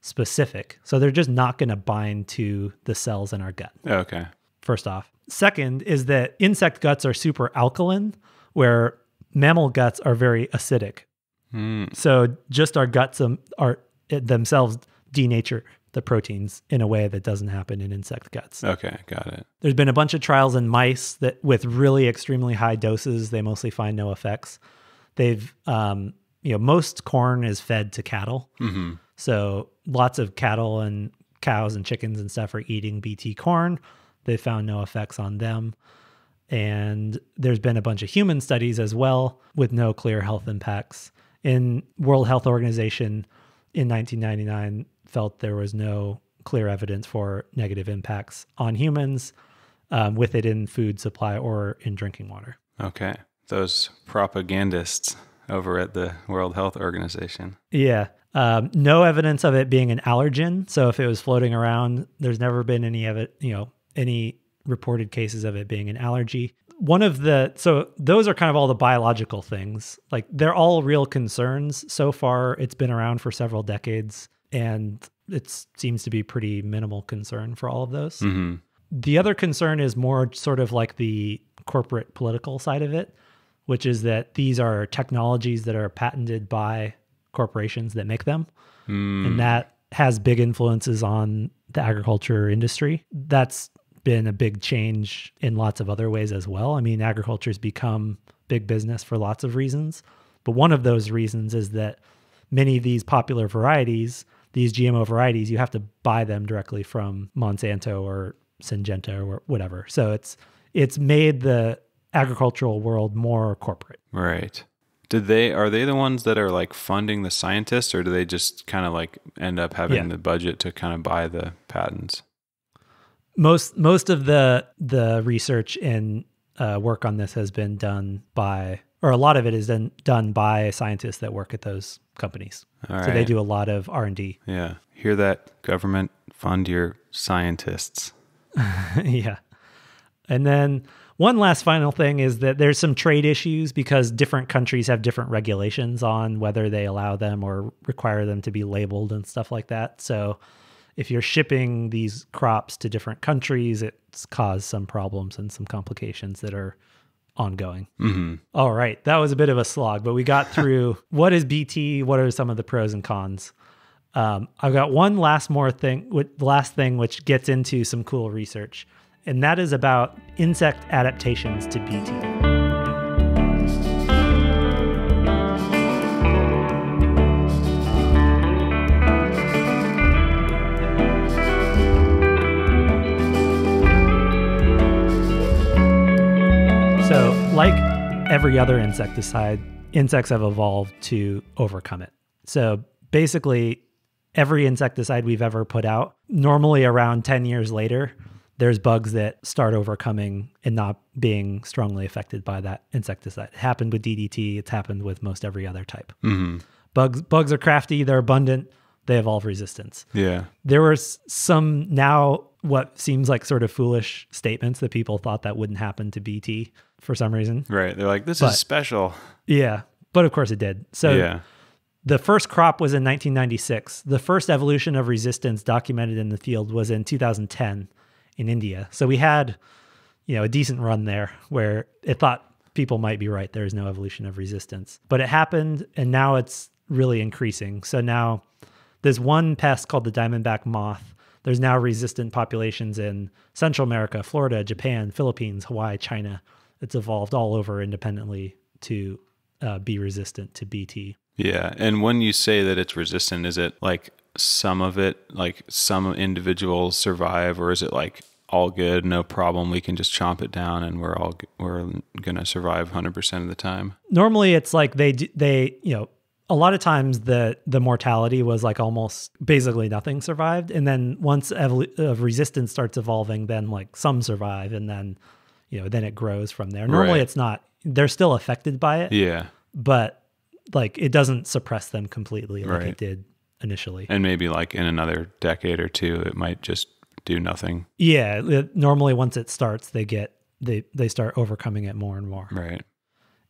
specific. So they're just not going to bind to the cells in our gut, Okay. first off. Second is that insect guts are super alkaline, where mammal guts are very acidic. Mm. So just our guts um, are themselves denature the proteins in a way that doesn't happen in insect guts. Okay. Got it. There's been a bunch of trials in mice that with really extremely high doses, they mostly find no effects. They've, um, you know, most corn is fed to cattle. hmm So lots of cattle and cows and chickens and stuff are eating BT corn. They found no effects on them. And there's been a bunch of human studies as well with no clear health impacts. In World Health Organization in 1999 felt there was no clear evidence for negative impacts on humans um, with it in food supply or in drinking water. Okay. Those propagandists over at the World Health Organization. Yeah. Um, no evidence of it being an allergen. So if it was floating around, there's never been any of it, you know, any reported cases of it being an allergy. One of the, so those are kind of all the biological things. Like they're all real concerns. So far, it's been around for several decades and it seems to be pretty minimal concern for all of those. hmm The other concern is more sort of like the corporate political side of it, which is that these are technologies that are patented by corporations that make them. Mm. And that has big influences on the agriculture industry. That's been a big change in lots of other ways as well. I mean, agriculture's become big business for lots of reasons. But one of those reasons is that many of these popular varieties, these GMO varieties, you have to buy them directly from Monsanto or Syngenta or whatever. So it's it's made the agricultural world more corporate. Right. Did they are they the ones that are like funding the scientists or do they just kind of like end up having Yeah. the budget to kind of buy the patents? most most of the the research and uh, work on this has been done by or a lot of it is done done by scientists that work at those companies All right. so they do a lot of r&d Yeah. Hear that government fund your scientists. yeah and then one last final thing is that there's some trade issues because different countries have different regulations on whether they allow them or require them to be labeled and stuff like that. So if you're shipping these crops to different countries it's caused some problems and some complications that are ongoing. Hmm All right, that was a bit of a slog, but we got through what is BT, what are some of the pros and cons. Um, I've got one last more thing, last thing which gets into some cool research, and that is about insect adaptations to BT. So, like every other insecticide, insects have evolved to overcome it. So, basically, every insecticide we've ever put out, normally around 10 years later, there's bugs that start overcoming and not being strongly affected by that insecticide. It happened with DDT, it's happened with most every other type. hmm Bugs bugs are crafty, they're abundant, they evolve resistance Yeah. there were some now what seems like sort of foolish statements that people thought that wouldn't happen to BT for some reason. Right. They're like, this But- is special. Yeah, but of course it did. So yeah. the first crop was in 1996. The first evolution of resistance documented in the field was in 2010 in India. So we had, you know, a decent run there where it thought people might be right. There is no evolution of resistance, but it happened, and now it's really increasing. So now there's one pest called the diamondback moth. There's now resistant populations in Central America, Florida, Japan, Philippines, Hawaii, China. It's evolved all over independently to uh, be resistant to BT. Yeah. And when you say that it's resistant, is it like some of it, like some individuals survive, or is it like all good, no problem? We can just chomp it down and we're all, we're going to survive 100% of the time. normally it's like they they you know a lot of times the the mortality was like almost basically nothing survived and then once evol- uh, resistance starts evolving then like some survive and then you know then it grows from there normally Right. it's not they're still affected by it Yeah. but like it doesn't suppress them completely like Right. it did initially And maybe like in another decade or two, it might just do nothing. yeah it- normally once it starts they get they they start overcoming it more and more Right.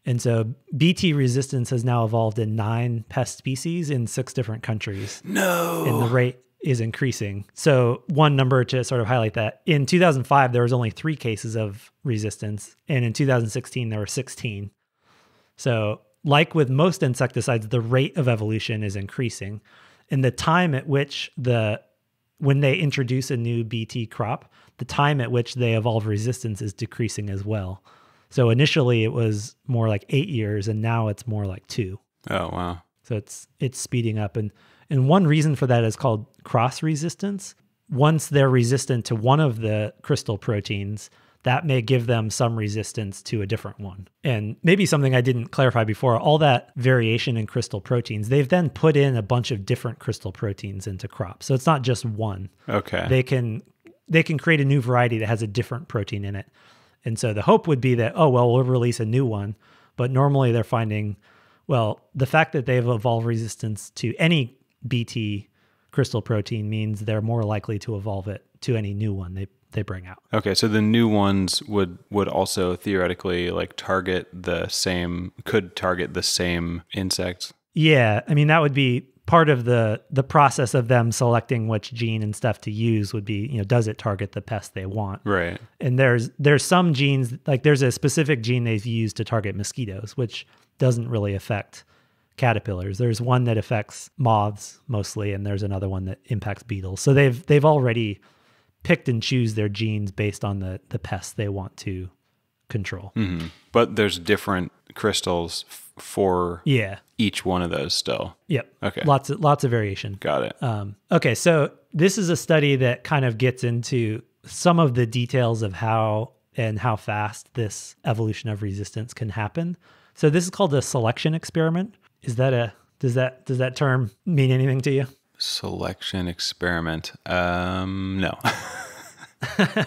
and so bt resistance has now evolved in nine pest species in six different countries No. and the rate is increasing. So, one number to sort of highlight that in 2005, there was only three cases of resistance, and in 2016, there were 16. So, like with most insecticides, the rate of evolution is increasing, and the time at which the when they introduce a new BT crop, the time at which they evolve resistance is decreasing as well. So initially it was more like eight years, and now it's more like two. oh wow. So it's it's speeding up and and one reason for that is called cross resistance. Once they're resistant to one of the crystal proteins, that may give them some resistance to a different one. And maybe something I didn't clarify before, all that variation in crystal proteins, they've then put in a bunch of different crystal proteins into crops. So it's not just one. Okay. They can they can create a new variety that has a different protein in it. And so the hope would be that, oh, well, we'll release a new one. But normally they're finding, well, the fact that they've evolved resistance to any BT crystal protein means they're more likely to evolve it to any new one they, they bring out. Okay, so the new ones would would also theoretically like target the same could target the same insects. Yeah, I mean that would be part of the the process of them selecting which gene and stuff to use would be, you know, does it target the pest they want? Right. and there's there's some genes like there's a specific gene they've used to target mosquitoes which doesn't really affect caterpillars there's one that affects moths mostly and there's another one that impacts beetles so they've they've already picked and choose their genes based on the the pests they want to control hmm But there's different crystals f- for yeah each one of those still. yep Okay. lots of lots of variation Got it. Um, okay, so this is a study that kind of gets into some of the details of how and how fast this evolution of resistance can happen. So this is called a selection experiment. Is that a does that does that term mean anything to you? Selection experiment. Um no.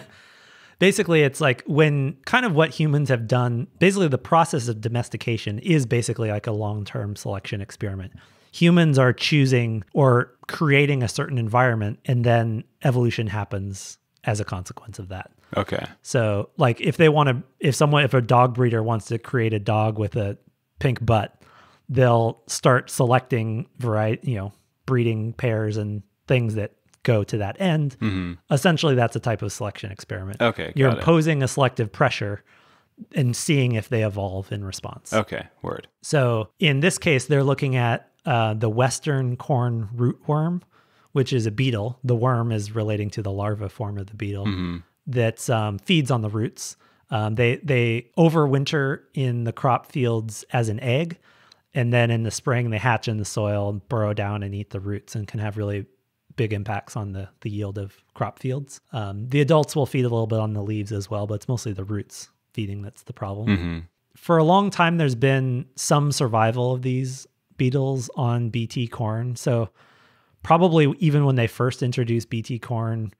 Basically, it's like when kind of what humans have done, basically the process of domestication is basically like a long-term selection experiment. Humans are choosing or creating a certain environment and then evolution happens as a consequence of that. okay. So, like, if they want to, if someone, if a dog breeder wants to create a dog with a pink butt, they'll start selecting variety, you know, breeding pairs and things that go to that end. Essentially, that's a type of selection experiment. Okay, You're got it. imposing a selective pressure and seeing if they evolve in response. Okay. Word. So in this case, they're looking at uh, the western corn rootworm, which is a beetle. The worm is relating to the larva form of the beetle that um, feeds on the roots. Um, they they overwinter in the crop fields as an egg, and then in the spring they hatch in the soil and burrow down and eat the roots and can have really big impacts on the the yield of crop fields. Um, the adults will feed a little bit on the leaves as well, but it's mostly the roots feeding that's the problem. For a long time there's been some survival of these beetles on bt corn. So probably even when they first introduced bt corn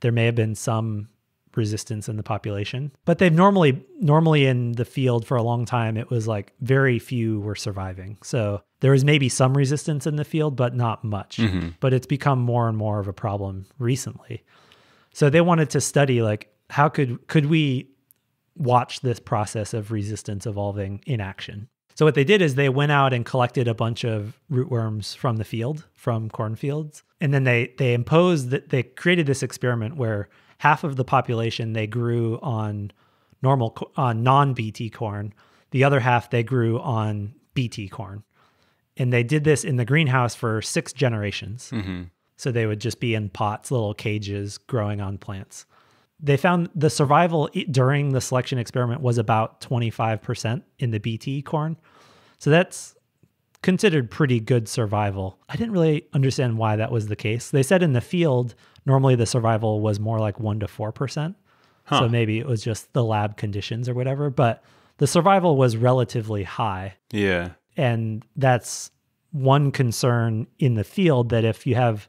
there may have been some resistance in the population. But they've normally normally in the field for a long time it was like very few were surviving. So there was maybe some resistance in the field but not much. Mm-hmm. But it's become more and more of a problem recently. So they wanted to study like how could could we watch this process of resistance evolving in action. So what they did is they went out and collected a bunch of rootworms from the field, from cornfields, and then they they imposed that they created this experiment where half of the population they grew on normal on non-BT corn, the other half they grew on BT corn. And they did this in the greenhouse for 6 generations. Mm-hmm. So they would just be in pots, little cages growing on plants they found the survival during the selection experiment was about 25% in the BT corn. So that's considered pretty good survival. I didn't really understand why that was the case. They said in the field, normally the survival was more like 1 to 4%. So maybe it was just the lab conditions or whatever, but the survival was relatively high Yeah. and that's one concern in the field that if you have,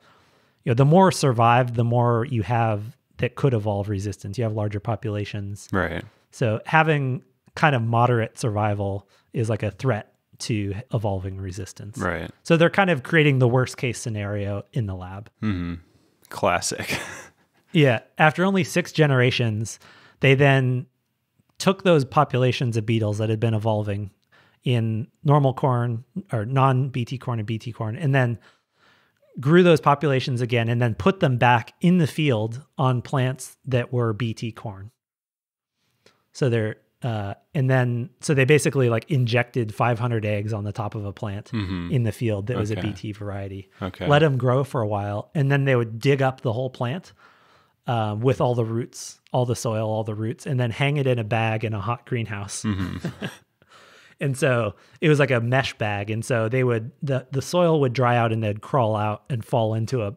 you know, the more survived, the more you have that could evolve resistance. You have larger populations. Right. So having kind of moderate survival is like a threat to evolving resistance. Right. So they're kind of creating the worst case scenario in the lab. Mm-hmm. Classic. Yeah. After only six generations, they then took those populations of beetles that had been evolving in normal corn or non BT corn and BT corn, and then grew those populations again and then put them back in the field on plants that were BT corn. So they're, uh, and then, so they basically like injected 500 eggs on the top of a plant in the field that was a Mm-hmm. BT variety. Okay. Let them grow for a while, and then they would dig up the whole plant um, with all the roots, all the soil, all the roots, and then hang it in a bag in a hot greenhouse. and so it was like a mesh bag, and so they would the the soil would dry out and they'd crawl out and fall into a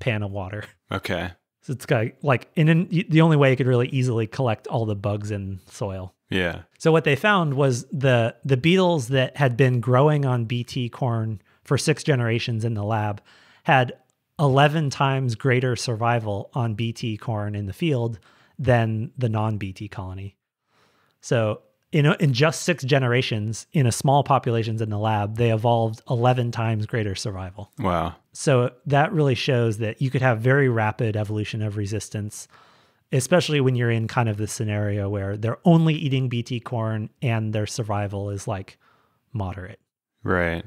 pan of water. Okay. So it's got like, and the only way you could really easily collect all the bugs in soil. Yeah. So what they found was the the beetles that had been growing on BT corn for six generations in the lab had 11 times greater survival on BT corn in the field than the non-BT colony. So in a, in just six generations in a small populations in the lab, they evolved 11 times greater survival. Wow. So that really shows that you could have very rapid evolution of resistance, especially when you're in kind of the scenario where they're only eating BT corn and their survival is like moderate. Right.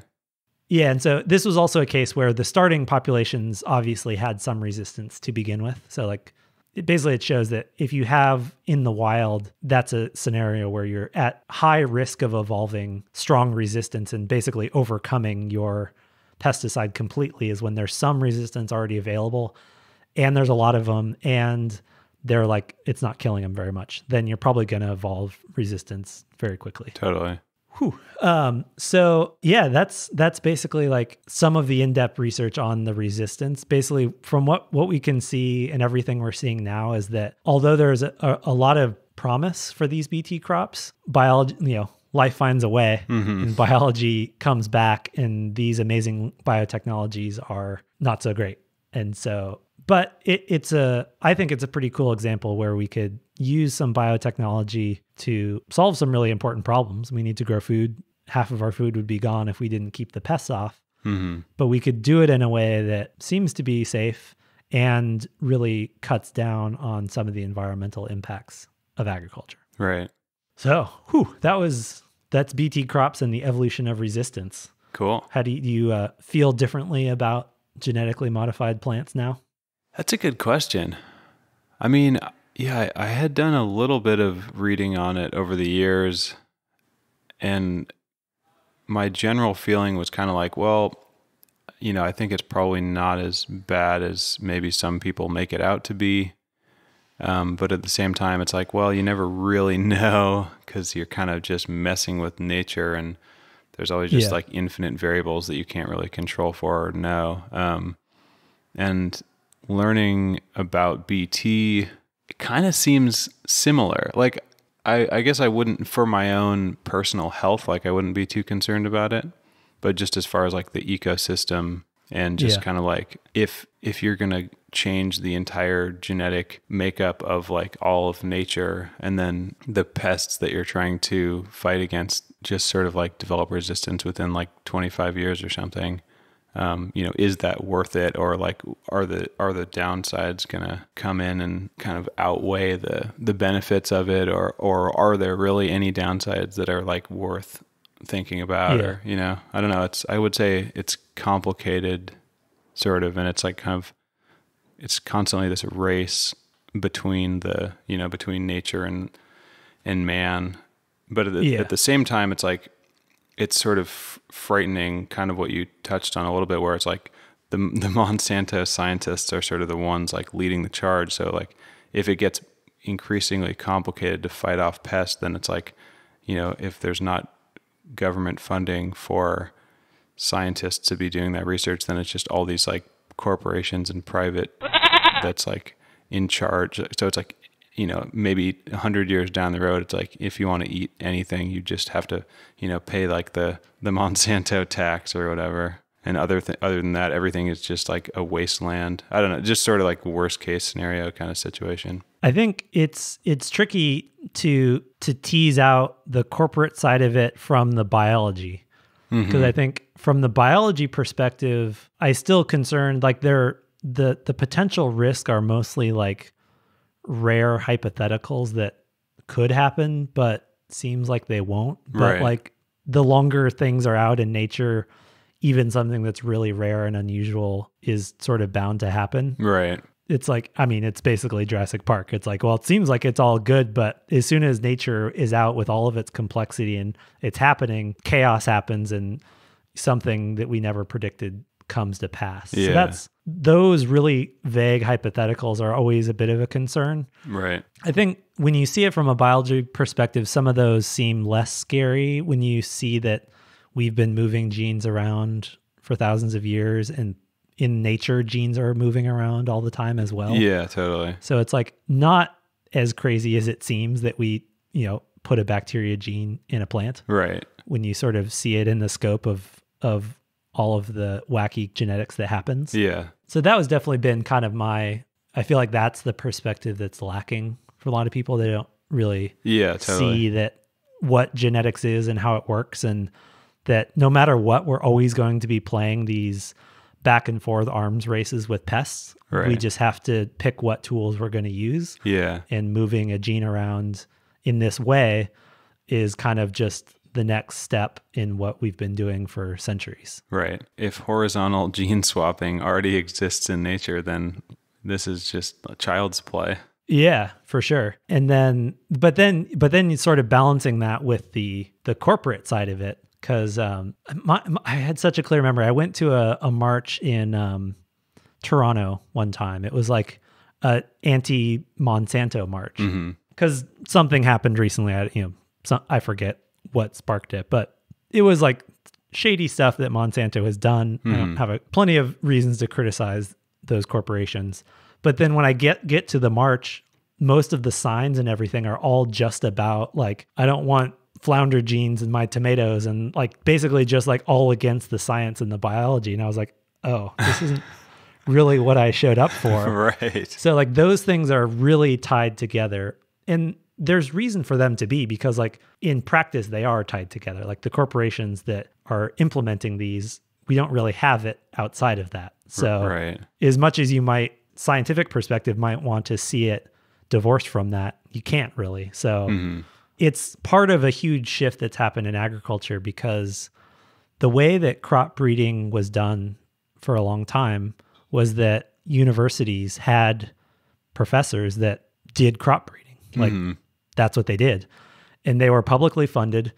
Yeah, and so this was also a case where the starting populations obviously had some resistance to begin with. So like it basically it shows that if you have in the wild, that's a scenario where you're at high risk of evolving strong resistance and basically overcoming your pesticide completely is when there's some resistance already available and there's a lot of them and they're like it's not killing them very much. Then you're probably going to evolve resistance very quickly. Totally. Whew. Um, so yeah, that's that's basically like some of the in-depth research on the resistance. Basically, from what what we can see and everything we're seeing now is that although there's a, a, a lot of promise for these BT crops, biology, you know, life finds a way, and biology comes back, and these amazing biotechnologies are not so great. And so, but it, it's a, I think it's a pretty cool example where we could use some biotechnology to solve some really important problems. We need to grow food. Half of our food would be gone if we didn't keep the pests off. Mm-hmm. But we could do it in a way that seems to be safe and really cuts down on some of the environmental impacts of agriculture. Right. So, whew, that was that's BT crops and the evolution of resistance. Cool. How do you, do you uh, feel differently about genetically modified plants now? That's a good question. I mean, yeah, I, I had done a little bit of reading on it over the years, and my general feeling was kind of like, well, you know, I think it's probably not as bad as maybe some people make it out to be. Um, but at the same time, it's like, well, you never really know because you're kind of just messing with nature, and there's always just Yeah. like infinite variables that you can't really control for or know. Um, and learning about BT it kind of seems similar. Like I, I guess I wouldn't for my own personal health, like I wouldn't be too concerned about it. But just as far as like the ecosystem and just Yeah. kind of like if if you're gonna change the entire genetic makeup of like all of nature and then the pests that you're trying to fight against just sort of like develop resistance within like 25 years or something um, you know, is that worth it, or like are the are the downsides gonna come in and kind of outweigh the the benefits of it, or or are there really any downsides that are like worth thinking about, Yeah. or you know, I don't know. It's I would say it's complicated, sort of, and it's like kind of it's constantly this race between the you know between nature and and man, but at the, Yeah. at the same time, it's like it's sort of frightening, kind of what you touched on a little bit, where it's like the the Monsanto scientists are sort of the ones like leading the charge. So like if it gets increasingly complicated to fight off pests, then it's like you know if there's not government funding for scientists to be doing that research, then it's just all these like corporations and private that's like in charge. So it's like you know, maybe a hundred years down the road, it's like if you want to eat anything, you just have to, you know, pay like the the Monsanto tax or whatever. And other th- other than that, everything is just like a wasteland. I don't know, just sort of like worst case scenario kind of situation. I think it's it's tricky to to tease out the corporate side of it from the biology mm-hmm. because I think from the biology perspective, I still concerned like there the the potential risk are mostly like rare hypotheticals that could happen, but seems like they won't. But Right. like the longer things are out in nature, even something that's really rare and unusual is sort of bound to happen Right. it's like I mean, it's basically Jurassic Park. It's like, well, it seems like it's all good, but as soon as nature is out with all of its complexity and it's happening, chaos happens and something that we never predicted comes to pass. So Yeah. that's those really vague hypotheticals are always a bit of a concern. Right. I think when you see it from a biology perspective, some of those seem less scary when you see that we've been moving genes around for thousands of years and in nature genes are moving around all the time as well. Yeah, totally. So it's like not as crazy as it seems that we, you know, put a bacteria gene in a plant Right. when you sort of see it in the scope of of all of the wacky genetics that happens. Yeah. So that was definitely been kind of my I feel like that's the perspective that's lacking for a lot of people. They don't really Yeah, totally. see that what genetics is and how it works and that no matter what we're always going to be playing these back and forth arms races with pests. We just have to pick what tools we're going to use Yeah. and moving a gene around in this way is kind of just the next step in what we've been doing for centuries. Right. If horizontal gene swapping already exists in nature, then this is just a child's play. Yeah, for sure. And then, but then, but then you sort of balancing that with the the corporate side of it, because um, my, my- I had such a clear memory. I went to a, a march in um, Toronto one time. It was like a anti Monsanto march because something happened recently. I you know some, I forget what sparked it, but it was like shady stuff that Monsanto has done. I don't mm-hmm. have a, plenty of reasons to criticize those corporations. But then when I get get to the march, most of the signs and everything are all just about like I don't want flounder genes in my tomatoes and like basically just like all against the science and the biology. And I was like, oh, this isn't really what I showed up for. Right. So like those things are really tied together. And there's reason for them to be because like in practice they are tied together. Like the corporations that are implementing these, we don't really have it outside of that. So Right. as much as you might scientific perspective might want to see it divorced from that, you can't really. So mm-hmm. it's part of a huge shift that's happened in agriculture because the way that crop breeding was done for a long time was that universities had professors that did crop breeding. Like mm-hmm. That's what they did. And they were publicly funded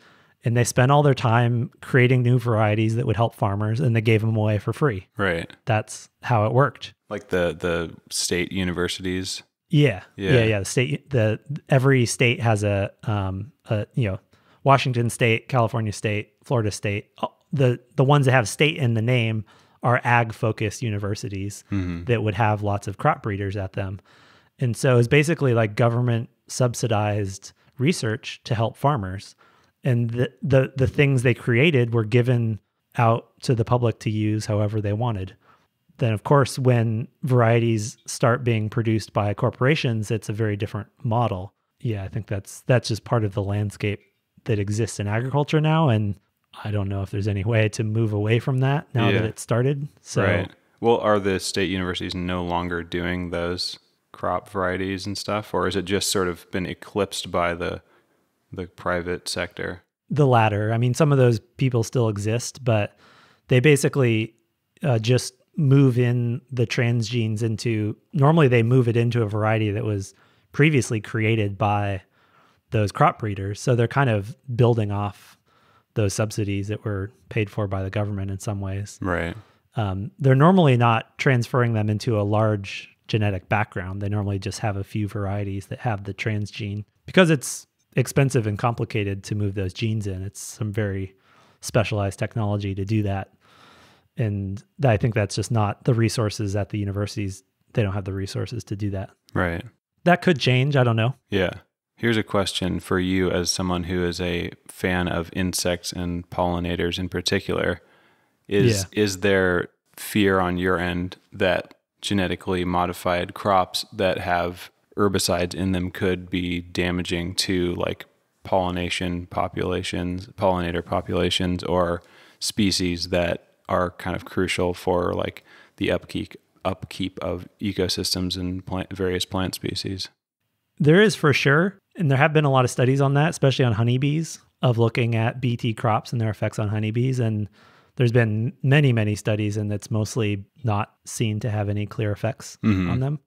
and they spent all their time creating new varieties that would help farmers and they gave them away for free. Right. That's how it worked. Like the the state universities. Yeah. Yeah. Yeah. Yeah. The state, the, every state has a, um, a, you know, Washington State, California State, Florida State. The, the ones that have state in the name are ag focused universities that would have lots of crop breeders at them. And so it's basically like government subsidized research to help farmers. And the, the, the things they created were given out to the public to use however they wanted then of course when varieties start being produced by corporations it's a very different model yeah i think that's that's just part of the landscape that exists in agriculture now and i don't know if there's any way to move away from that now that Yeah. it started so Right. Well, are the state universities no longer doing those crop varieties and stuff, or is it just sort of been eclipsed by the the private sector? the latter i mean some of those people still exist but they basically uh, just move in the transgenes into normally they move it into a variety that was previously created by those crop breeders so they're kind of building off those subsidies that were paid for by the government in some ways Right. um, they're normally not transferring them into a large genetic background. They normally just have a few varieties that have the transgene because it's expensive and complicated to move those genes in. It's some very specialized technology to do that. And I think that's just not the resources at the universities. They don't have the resources to do that. Right. That could change. I don't know. Yeah. Here's a question for you as someone who is a fan of insects and pollinators in particular. Is Yeah. is there fear on your end that genetically modified crops that have herbicides in them could be damaging to like pollination populations, pollinator populations or species that are kind of crucial for like the upkeep upkeep of ecosystems and plant, various plant species? There is for sure. And there have been a lot of studies on that, especially on honeybees, of looking at BT crops and their effects on honeybees. And there's been many, many studies, and it's mostly not seen to have any clear effects on them.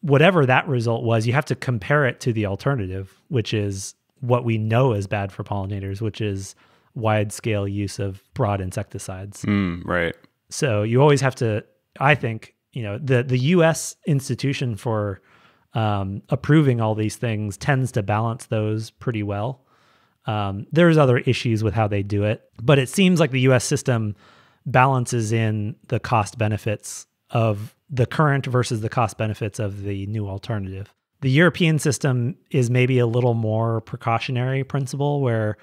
Whatever that result was, you have to compare it to the alternative, which is what we know is bad for pollinators, which is wide scale use of broad insecticides. Mm, right. So you always have to, I think, you know, the the U.S. institution for um, approving all these things tends to balance those pretty well. Um, there's other issues with how they do it, but it seems like the U.S. system balances in the cost benefits of the current versus the cost benefits of the new alternative. The European system is maybe a little more precautionary principle where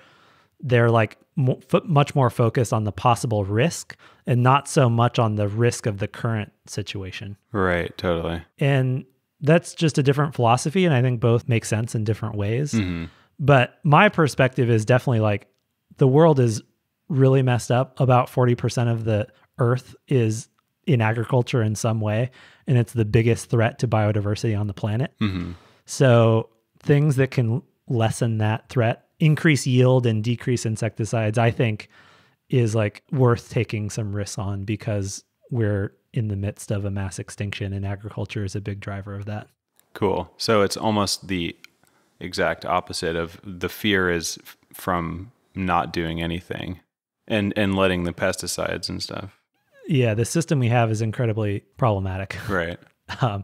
they're like much more focused on the possible risk and not so much on the risk of the current situation. Right. Totally. And that's just a different philosophy. And I think both make sense in different ways. hmm But my perspective is definitely like the world is really messed up. About 40% of the earth is in agriculture in some way. And it's the biggest threat to biodiversity on the planet. hmm So things that can lessen that threat, increase yield and decrease insecticides, I think is like worth taking some risks on because we're in the midst of a mass extinction and agriculture is a big driver of that. Cool. So it's almost the exact opposite of the fear is from not doing anything and and letting the pesticides and stuff. Yeah, the system we have is incredibly problematic. Right. Um,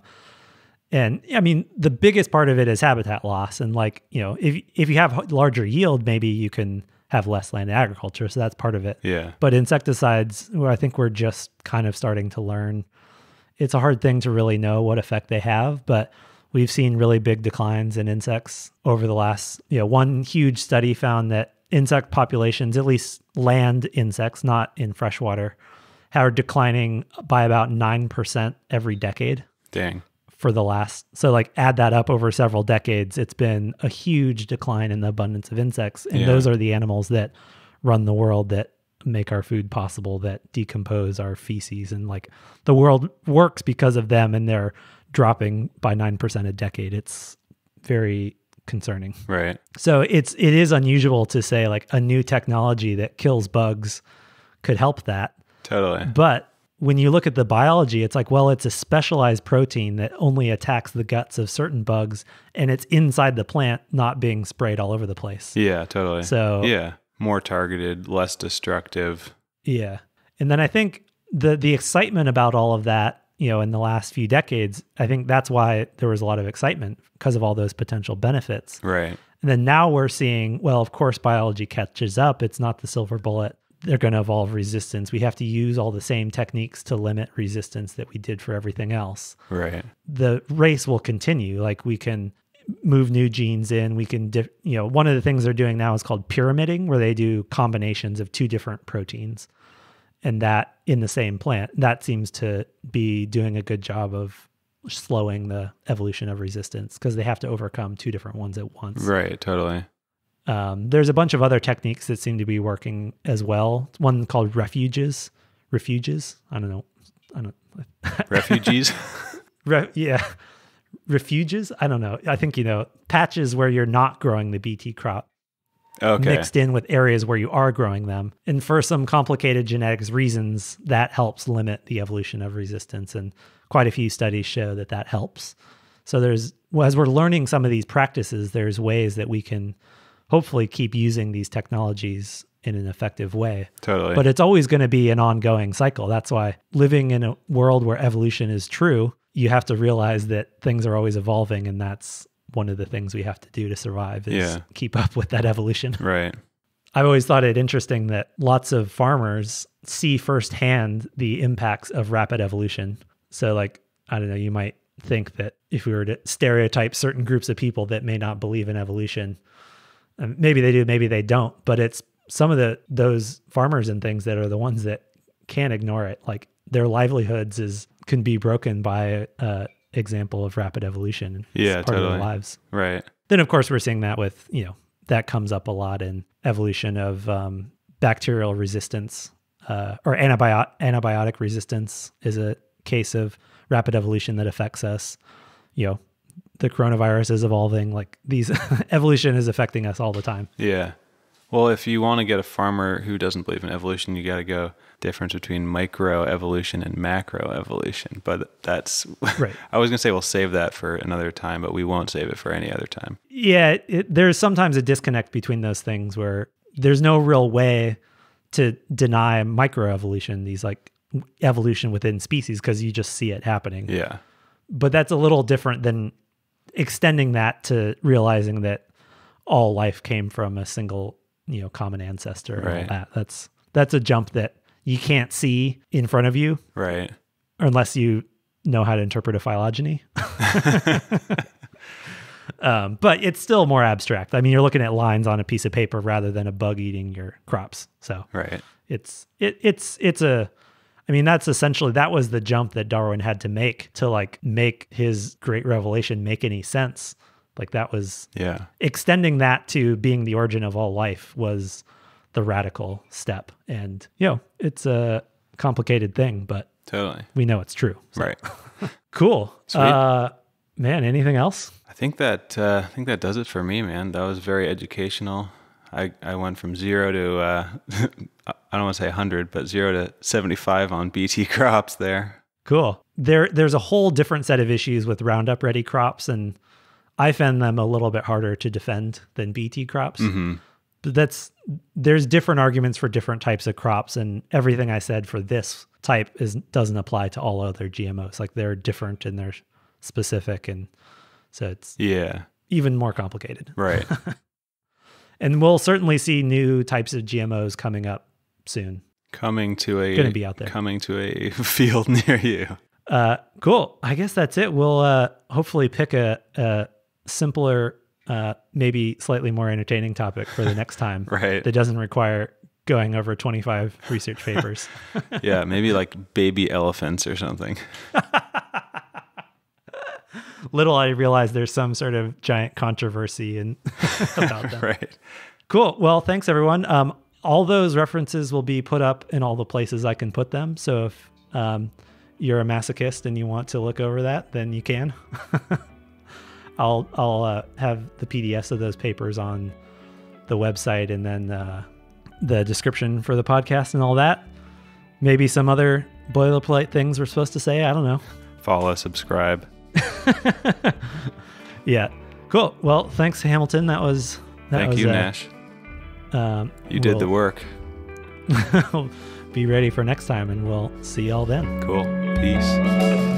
and I mean, the biggest part of it is habitat loss. And like, you know, if if you have larger yield, maybe you can have less land in agriculture. So that's part of it. Yeah. But insecticides, well, I think we're just kind of starting to learn. It's a hard thing to really know what effect they have, but we've seen really big declines in insects over the last, you know, one huge study found that insect populations, at least land insects, not in freshwater, are declining by about 9% every decade Dang. for the last so like add that up over several decades it's been a huge decline in the abundance of insects and Yeah. those are the animals that run the world that make our food possible that decompose our feces and like the world works because of them and they're dropping by 9% a decade it's very concerning Right. so it's it is unusual to say like a new technology that kills bugs could help that Totally. but when you look at the biology, it's like, well, it's a specialized protein that only attacks the guts of certain bugs and it's inside the plant, not being sprayed all over the place. Yeah, totally. So, yeah, more targeted, less destructive. yeah. And then I think the the excitement about all of that, you know, in the last few decades, I think that's why there was a lot of excitement because of all those potential benefits. Right. And then now we're seeing, well, of course, biology catches up. It's not the silver bullet. They're going to evolve resistance. We have to use all the same techniques to limit resistance that we did for everything else. Right. The race will continue. Like we can move new genes in. We can, you know, one of the things they're doing now is called pyramiding, where they do combinations of two different proteins and that in the same plant. That seems to be doing a good job of slowing the evolution of resistance because they have to overcome two different ones at once. Right. Totally. Um, there's a bunch of other techniques that seem to be working as well. One called refuges. Refuges. I don't know. I don't. Refugees. Re- yeah, refuges. I don't know. I think you know patches where you're not growing the BT crop okay. mixed in with areas where you are growing them. And for some complicated genetics reasons, that helps limit the evolution of resistance. And quite a few studies show that that helps. So there's, well, as we're learning some of these practices, there's ways that we can hopefully keep using these technologies in an effective way. Totally. But it's always going to be an ongoing cycle. That's why living in a world where evolution is true, you have to realize that things are always evolving. And that's one of the things we have to do to survive is Yeah. keep up with that evolution. right. I've always thought it interesting that lots of farmers see firsthand the impacts of rapid evolution. So, like, I don't know, you might think that if we were to stereotype certain groups of people that may not believe in evolution, um, maybe they do, maybe they don't, but it's some of the those farmers and things that are the ones that can't ignore it. Like their livelihoods is can be broken by a example of rapid evolution. Yeah, part of totally. their lives. Right. Then of course we're seeing that with you know that comes up a lot in evolution of um, bacterial resistance uh, or antibiotic antibiotic resistance is a case of rapid evolution that affects us. You know, the coronavirus is evolving. Like these evolution is affecting us all the time. Yeah. Well, if you want to get a farmer who doesn't believe in evolution, you got to go difference between micro evolution and macro evolution. But that's Right. I was gonna say we'll save that for another time, but we won't save it for any other time. Yeah, it, there's sometimes a disconnect between those things where there's no real way to deny microevolution, these like evolution within species, because you just see it happening. Yeah. But that's a little different than extending that to realizing that all life came from a single, you know, common ancestor and all Right. that. That's that's a jump that you can't see in front of you Right. unless you know how to interpret a phylogeny. um, but it's still more abstract. I mean, you're looking at lines on a piece of paper rather than a bug eating your crops. So Right. it's it it's it's a I mean, that's essentially that was the jump that Darwin had to make to like make his great revelation make any sense. Like that was Yeah. extending that to being the origin of all life was the radical step. And you know, it's a complicated thing, but Totally. we know it's true. So, Right. Cool. Sweet. Uh, man, anything else? I think that uh, I think that does it for me, man. That was very educational. I, I went from zero to uh, I don't want to say 100, but zero to 75 on BT crops there. Cool. There, there's a whole different set of issues with Roundup Ready crops, and I find them a little bit harder to defend than BT crops. But that's there's different arguments for different types of crops, and everything I said for this type is doesn't apply to all other GMOs. Like they're different and they're specific, and so it's Yeah. even more complicated. Right. And we'll certainly see new types of GMOs coming up soon. coming to a Gonna be out there. Coming to a field near you. Uh, cool. I guess that's it. We'll uh, hopefully pick a, a simpler, uh, maybe slightly more entertaining topic for the next time. Right. That doesn't require going over 25 research papers. Yeah, maybe like baby elephants or something. Little I realize there's some sort of giant controversy in, about them. right. Cool. Well, thanks everyone. Um, all those references will be put up in all the places I can put them. So if um, you're a masochist and you want to look over that, then you can. I'll I'll uh, have the PDFs of those papers on the website and then uh, the description for the podcast and all that. Maybe some other boilerplate things we're supposed to say. I don't know. Follow, subscribe. Yeah. Cool. Well, thanks Hamilton. That was that Thank was, you, uh, Nash. Um, You did the we'll- work. be ready for next time and we'll see y'all then. Cool. Peace.